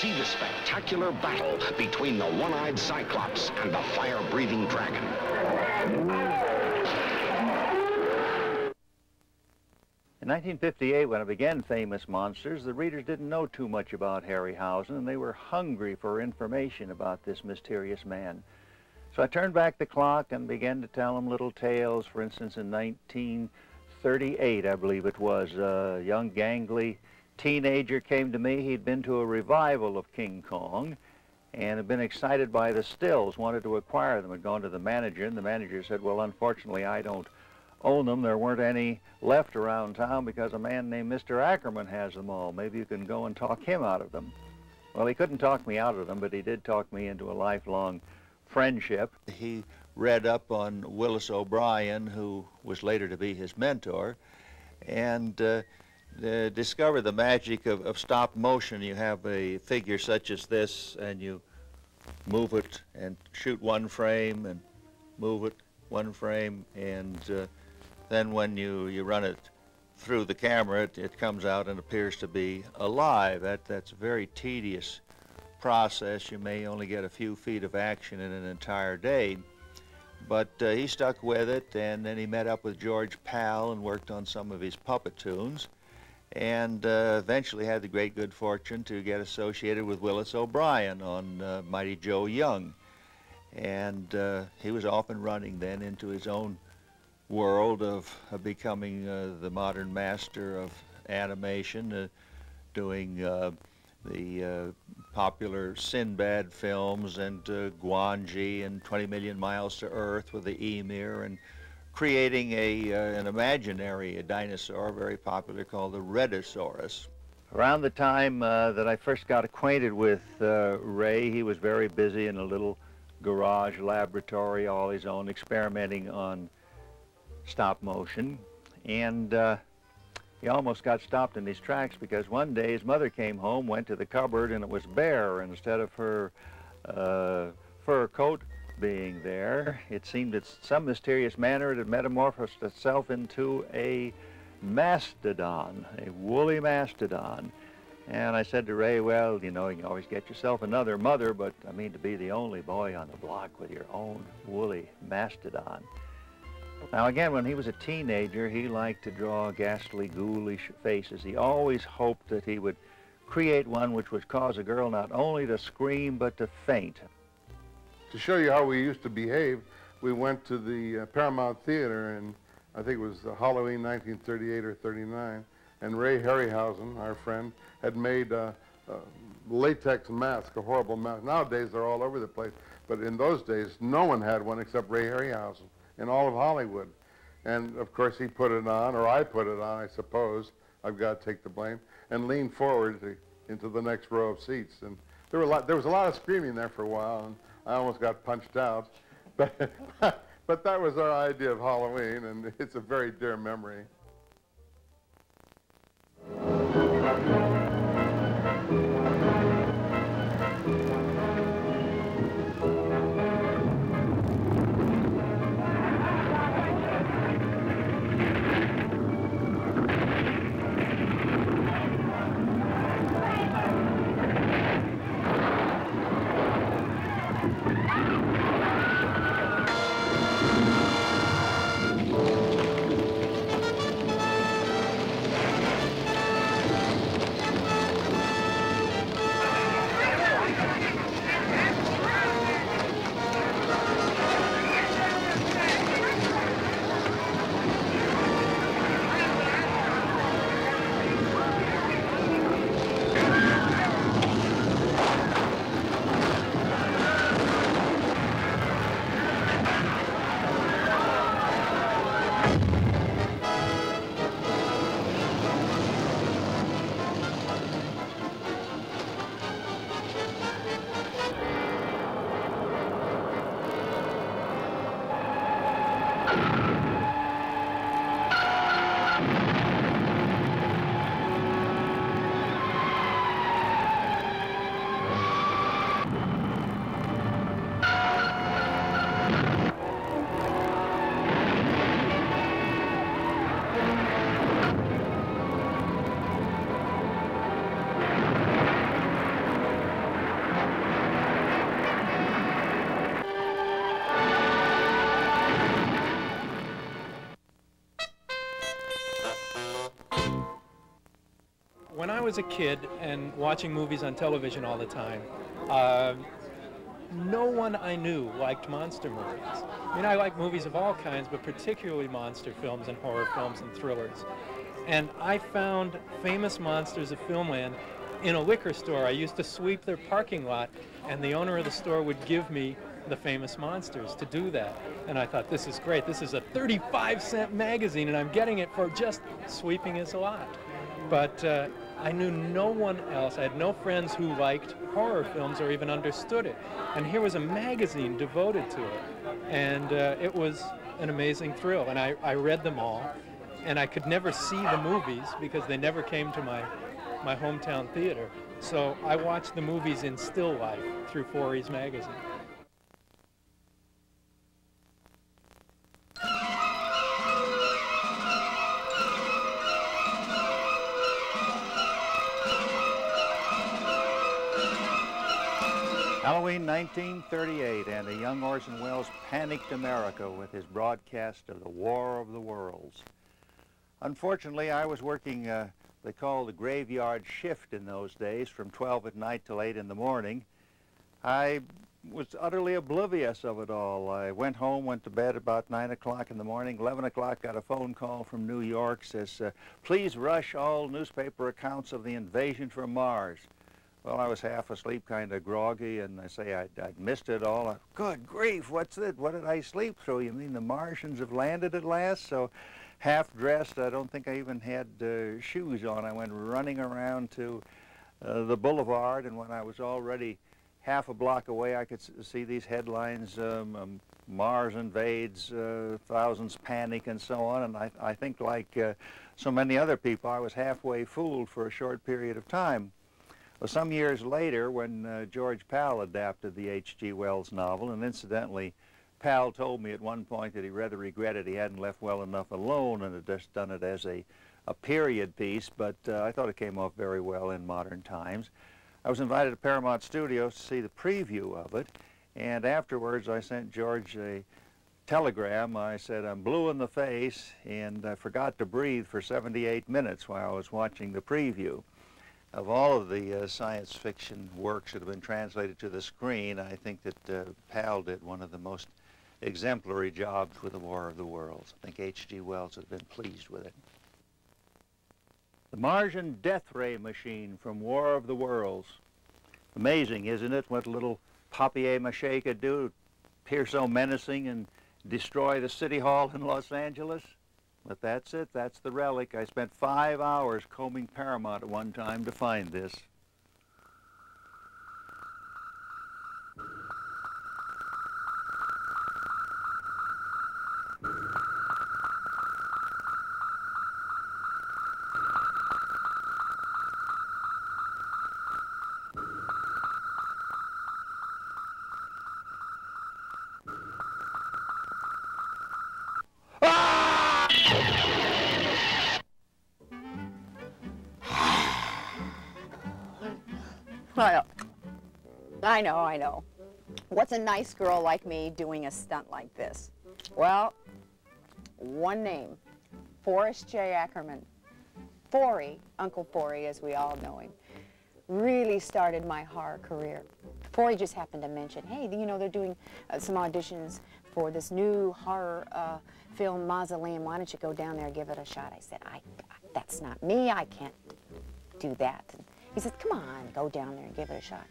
See the spectacular battle between the one-eyed Cyclops and the fire-breathing dragon. In 1958, when I began Famous Monsters, the readers didn't know too much about Harryhausen, and they were hungry for information about this mysterious man. So I turned back the clock and began to tell them little tales. For instance, in 1938, I believe it was, a young gangly teenager came to me. He'd been to a revival of King Kong and had been excited by the stills, wanted to acquire them, had gone to the manager, and the manager said, well, unfortunately, I don't own them. There weren't any left around town because a man named Mr. Ackerman has them all. Maybe you can go and talk him out of them. Well, he couldn't talk me out of them, but he did talk me into a lifelong friendship. He read up on Willis O'Brien, who was later to be his mentor, and uh, uh, discovered the magic of, of stop motion. You have a figure such as this, and you move it and shoot one frame and move it one frame, and uh, then when you, you run it through the camera, it, it comes out and appears to be alive. That, that's a very tedious process. You may only get a few feet of action in an entire day. But uh, he stuck with it, and then he met up with George Pal and worked on some of his Puppetoons, and uh, eventually had the great good fortune to get associated with Willis O'Brien on uh, Mighty Joe Young. And uh, he was off and running then into his own world of, of becoming uh, the modern master of animation, uh, doing the uh, popular Sinbad films and uh, Gwangi and 20 Million Miles to Earth with the Ymir and creating a, uh, an imaginary dinosaur very popular called the Rhedosaurus. Around the time uh, that I first got acquainted with uh, Ray, he was very busy in a little garage laboratory, all his own, experimenting on stop motion. And uh, he almost got stopped in his tracks because one day his mother came home, went to the cupboard, and it was bare. Instead of her uh, fur coat being there, it seemed that some mysterious manner it had metamorphosed itself into a mastodon, a woolly mastodon. And I said to Ray, well, you know, you can always get yourself another mother, but I mean to be the only boy on the block with your own woolly mastodon. Now again, when he was a teenager, he liked to draw ghastly, ghoulish faces. He always hoped that he would create one which would cause a girl not only to scream, but to faint. To show you how we used to behave, we went to the uh, Paramount Theater, and I think it was uh, Halloween 1938 or 39, and Ray Harryhausen, our friend, had made a, a latex mask, a horrible mask. Nowadays, they're all over the place, but in those days, no one had one except Ray Harryhausen in all of Hollywood. And of course he put it on, or I put it on, I suppose. I've got to take the blame. And leaned forward to, into the next row of seats. And there, were a lot, there was a lot of screaming there for a while, and I almost got punched out. But, but that was our idea of Halloween, and it's a very dear memory. Was a kid and watching movies on television all the time, uh, no one I knew liked monster movies. I mean, I like movies of all kinds, but particularly monster films and horror films and thrillers. And I found famous monsters of filmland in a liquor store. I used to sweep their parking lot, and the owner of the store would give me the famous monsters to do that. And I thought, this is great. This is a 35 cent magazine, and I'm getting it for just sweeping his lot. But uh, I knew no one else. I had no friends who liked horror films or even understood it. And here was a magazine devoted to it. And uh, it was an amazing thrill. And I, I read them all. And I could never see the movies because they never came to my, my hometown theater. So I watched the movies in still life through Forry's magazine. Halloween 1938, and a young Orson Welles panicked America with his broadcast of the War of the Worlds. Unfortunately, I was working, uh, they called the graveyard shift in those days, from 12 at night till 8 in the morning. I was utterly oblivious of it all. I went home, went to bed about 9 o'clock in the morning. 11 o'clock, got a phone call from New York, says, uh, please rush all newspaper accounts of the invasion from Mars. Well, I was half asleep, kind of groggy, and I say I'd, I'd missed it all. Good grief, what's it? What did I sleep through? You mean the Martians have landed at last? So half dressed, I don't think I even had uh, shoes on. I went running around to uh, the boulevard, and when I was already half a block away, I could see these headlines, um, um, Mars invades, uh, thousands panic, and so on. And I, I think like uh, so many other people, I was halfway fooled for a short period of time. Well, some years later, when uh, George Pal adapted the H.G. Wells novel, and incidentally, Pal told me at one point that he rather regretted he hadn't left well enough alone and had just done it as a, a period piece, but uh, I thought it came off very well in modern times. I was invited to Paramount Studios to see the preview of it, and afterwards I sent George a telegram. I said, I'm blue in the face, and I forgot to breathe for 78 minutes while I was watching the preview. Of all of the uh, science fiction works that have been translated to the screen, I think that uh, Pal did one of the most exemplary jobs with the War of the Worlds. I think H.G. Wells has been pleased with it. The Martian death ray machine from War of the Worlds. Amazing, isn't it, what a little papier-mâché could do, appear so menacing and destroy the City Hall in Los Angeles? But that's it, that's the relic. I spent five hours combing Paramount at one time to find this. I know, I know. What's a nice girl like me doing a stunt like this? Well, one name, Forrest J. Ackerman. Forry, Uncle Forry, as we all know him, really started my horror career. Forry just happened to mention, hey, you know, they're doing uh, some auditions for this new horror uh, film, Mausoleum. Why don't you go down there and give it a shot? I said, I, that's not me. I can't do that. And he said, come on, go down there and give it a shot.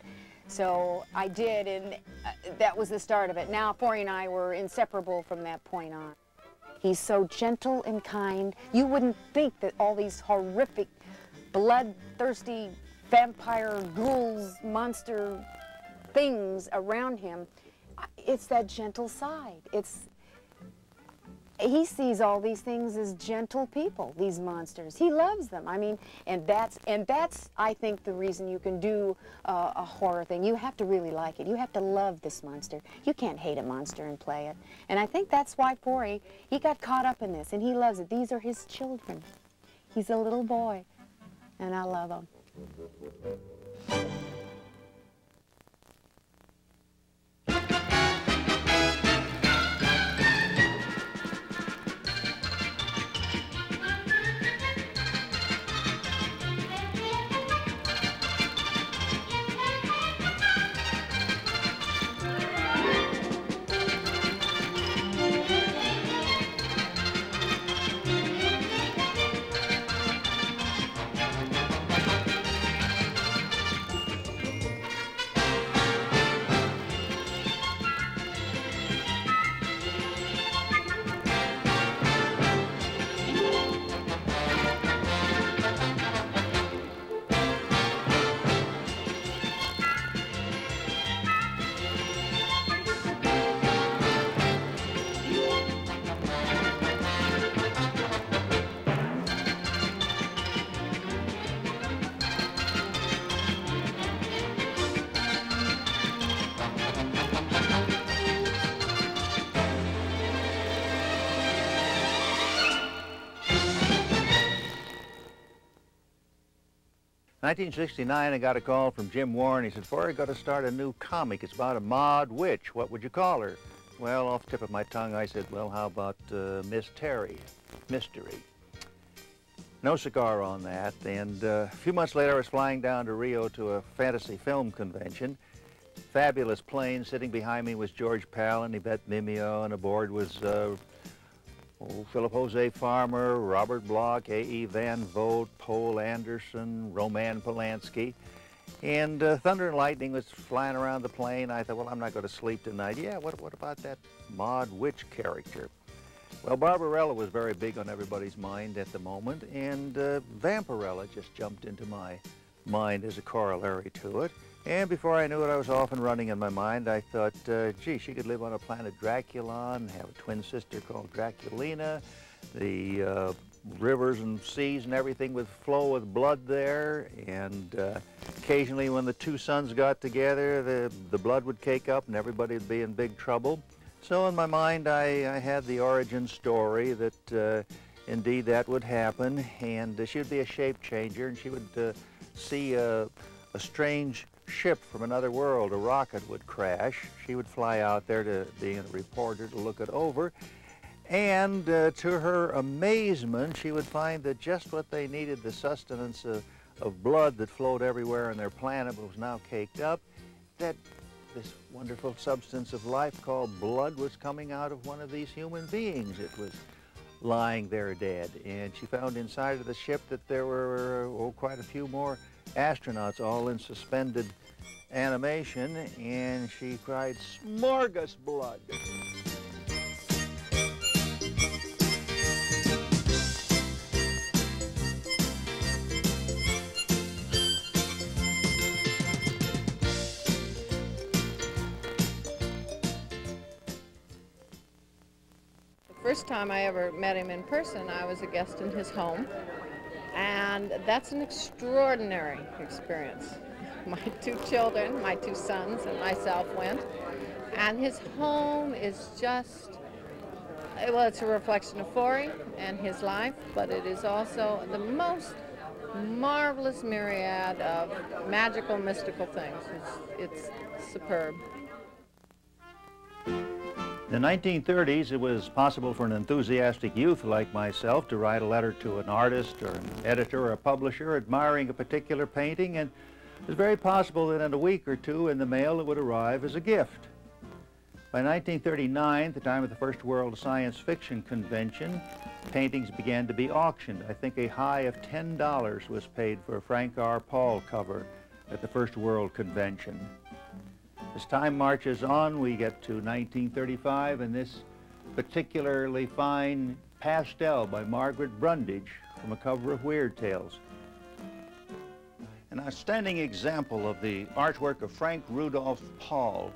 So I did, and uh, that was the start of it. Now, Forry and I were inseparable from that point on. He's so gentle and kind. You wouldn't think that all these horrific, bloodthirsty vampire, ghouls, monster things around him, it's that gentle side. It's he sees all these things as gentle people, these monsters. He loves them. I mean, and that's, and that's I think, the reason you can do uh, a horror thing. You have to really like it. You have to love this monster. You can't hate a monster and play it. And I think that's why Forry, he got caught up in this, and he loves it. These are his children. He's a little boy, and I love him. 1969, I got a call from Jim Warren. He said, Forry, got to start a new comic. It's about a Maud witch. What would you call her? Well, off the tip of my tongue, I said, well, how about uh, Miss Terry? Mystery. No cigar on that. And uh, a few months later, I was flying down to Rio to a fantasy film convention. Fabulous plane. Sitting behind me was George Pal Palin, Yvette Mimieux, and aboard was uh, oh, Philip Jose Farmer, Robert Bloch, A.E. Van Vogt, Poul Anderson, Roman Polanski. And uh, Thunder and Lightning was flying around the plane. I thought, well, I'm not going to sleep tonight. Yeah, what, what about that Maud Witch character? Well, Barbarella was very big on everybody's mind at the moment, and uh, Vampirella just jumped into my mind as a corollary to it. And before I knew it, I was off and running in my mind. I thought, uh, gee, she could live on a planet Draculon, have a twin sister called Draculina. The uh, rivers and seas and everything would flow with blood there. And uh, occasionally when the two suns got together, the, the blood would cake up and everybody would be in big trouble. So in my mind, I, I had the origin story that uh, indeed that would happen. And uh, she would be a shape changer and she would uh, see a, a strange ship from another world, a rocket would crash. She would fly out there to be a reporter to look it over. And uh, to her amazement, she would find that just what they needed, the sustenance of, of blood that flowed everywhere on their planet was now caked up, that this wonderful substance of life called blood was coming out of one of these human beings. It was lying there dead. And she found inside of the ship that there were oh, quite a few more astronauts all in suspended animation. And she cried, smorgasblood. first time I ever met him in person, I was a guest in his home. And that's an extraordinary experience. My two children, my two sons, and myself went. And his home is just, well, it's a reflection of Forry and his life, but it is also the most marvelous myriad of magical, mystical things. It's, it's superb. In the 1930s, it was possible for an enthusiastic youth like myself to write a letter to an artist or an editor or a publisher admiring a particular painting, and it was very possible that in a week or two in the mail it would arrive as a gift. By 1939, the time of the first World Science Fiction Convention, paintings began to be auctioned. I think a high of $10 was paid for a Frank R. Paul cover at the first World Convention. As time marches on, we get to 1935 and this particularly fine pastel by Margaret Brundage from a cover of Weird Tales. An outstanding example of the artwork of Frank Rudolph Paul.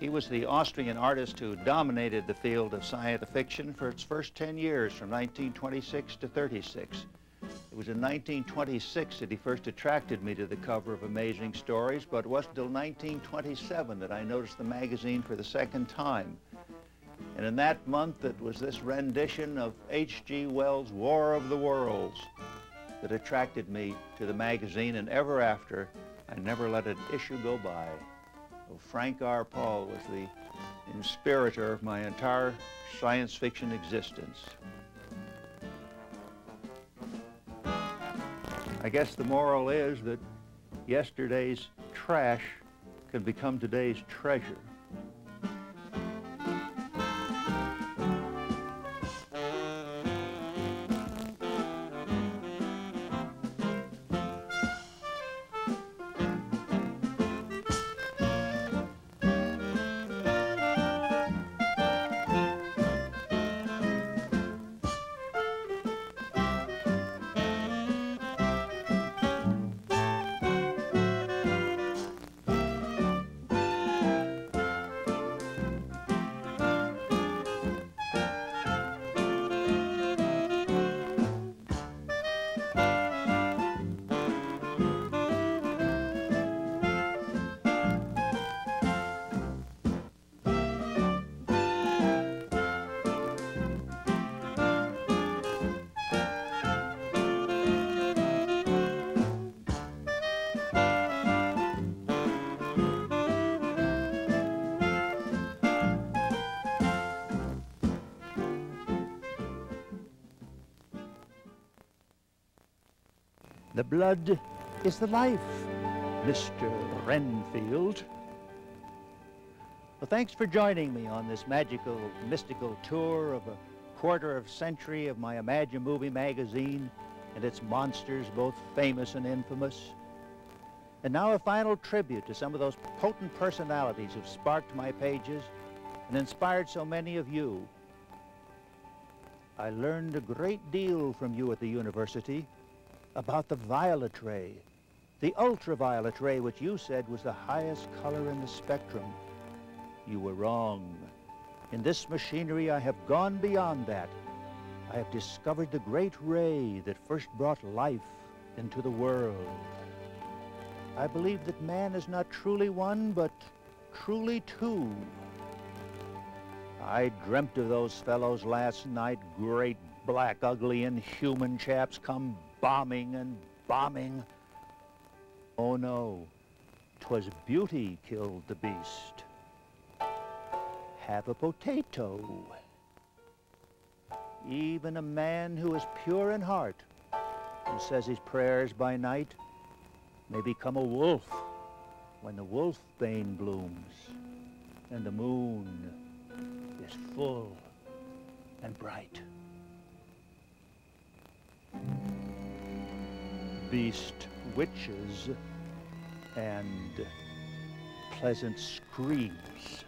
He was the Austrian artist who dominated the field of science fiction for its first 10 years, from 1926 to 36. It was in 1926 that he first attracted me to the cover of Amazing Stories, but it wasn't until 1927 that I noticed the magazine for the second time. And in that month, it was this rendition of H.G. Wells' War of the Worlds that attracted me to the magazine, and ever after, I never let an issue go by. Well, Frank R. Paul was the inspirator of my entire science fiction existence. I guess the moral is that yesterday's trash can become today's treasure. Blood is the life, Mr. Renfield. Well, thanks for joining me on this magical, mystical tour of a quarter of century of my Imagine Movie magazine and its monsters, both famous and infamous. And now a final tribute to some of those potent personalities who've sparked my pages and inspired so many of you. I learned a great deal from you at the university about the violet ray, the ultraviolet ray, which you said was the highest color in the spectrum. You were wrong. In this machinery, I have gone beyond that. I have discovered the great ray that first brought life into the world. I believe that man is not truly one, but truly two. I dreamt of those fellows last night, great, black, ugly, inhuman chaps come bombing and bombing. Oh no, 'twas beauty killed the beast. Have a potato. Even a man who is pure in heart and says his prayers by night may become a wolf when the wolfbane blooms and the moon is full and bright. Beast witches and pleasant screams.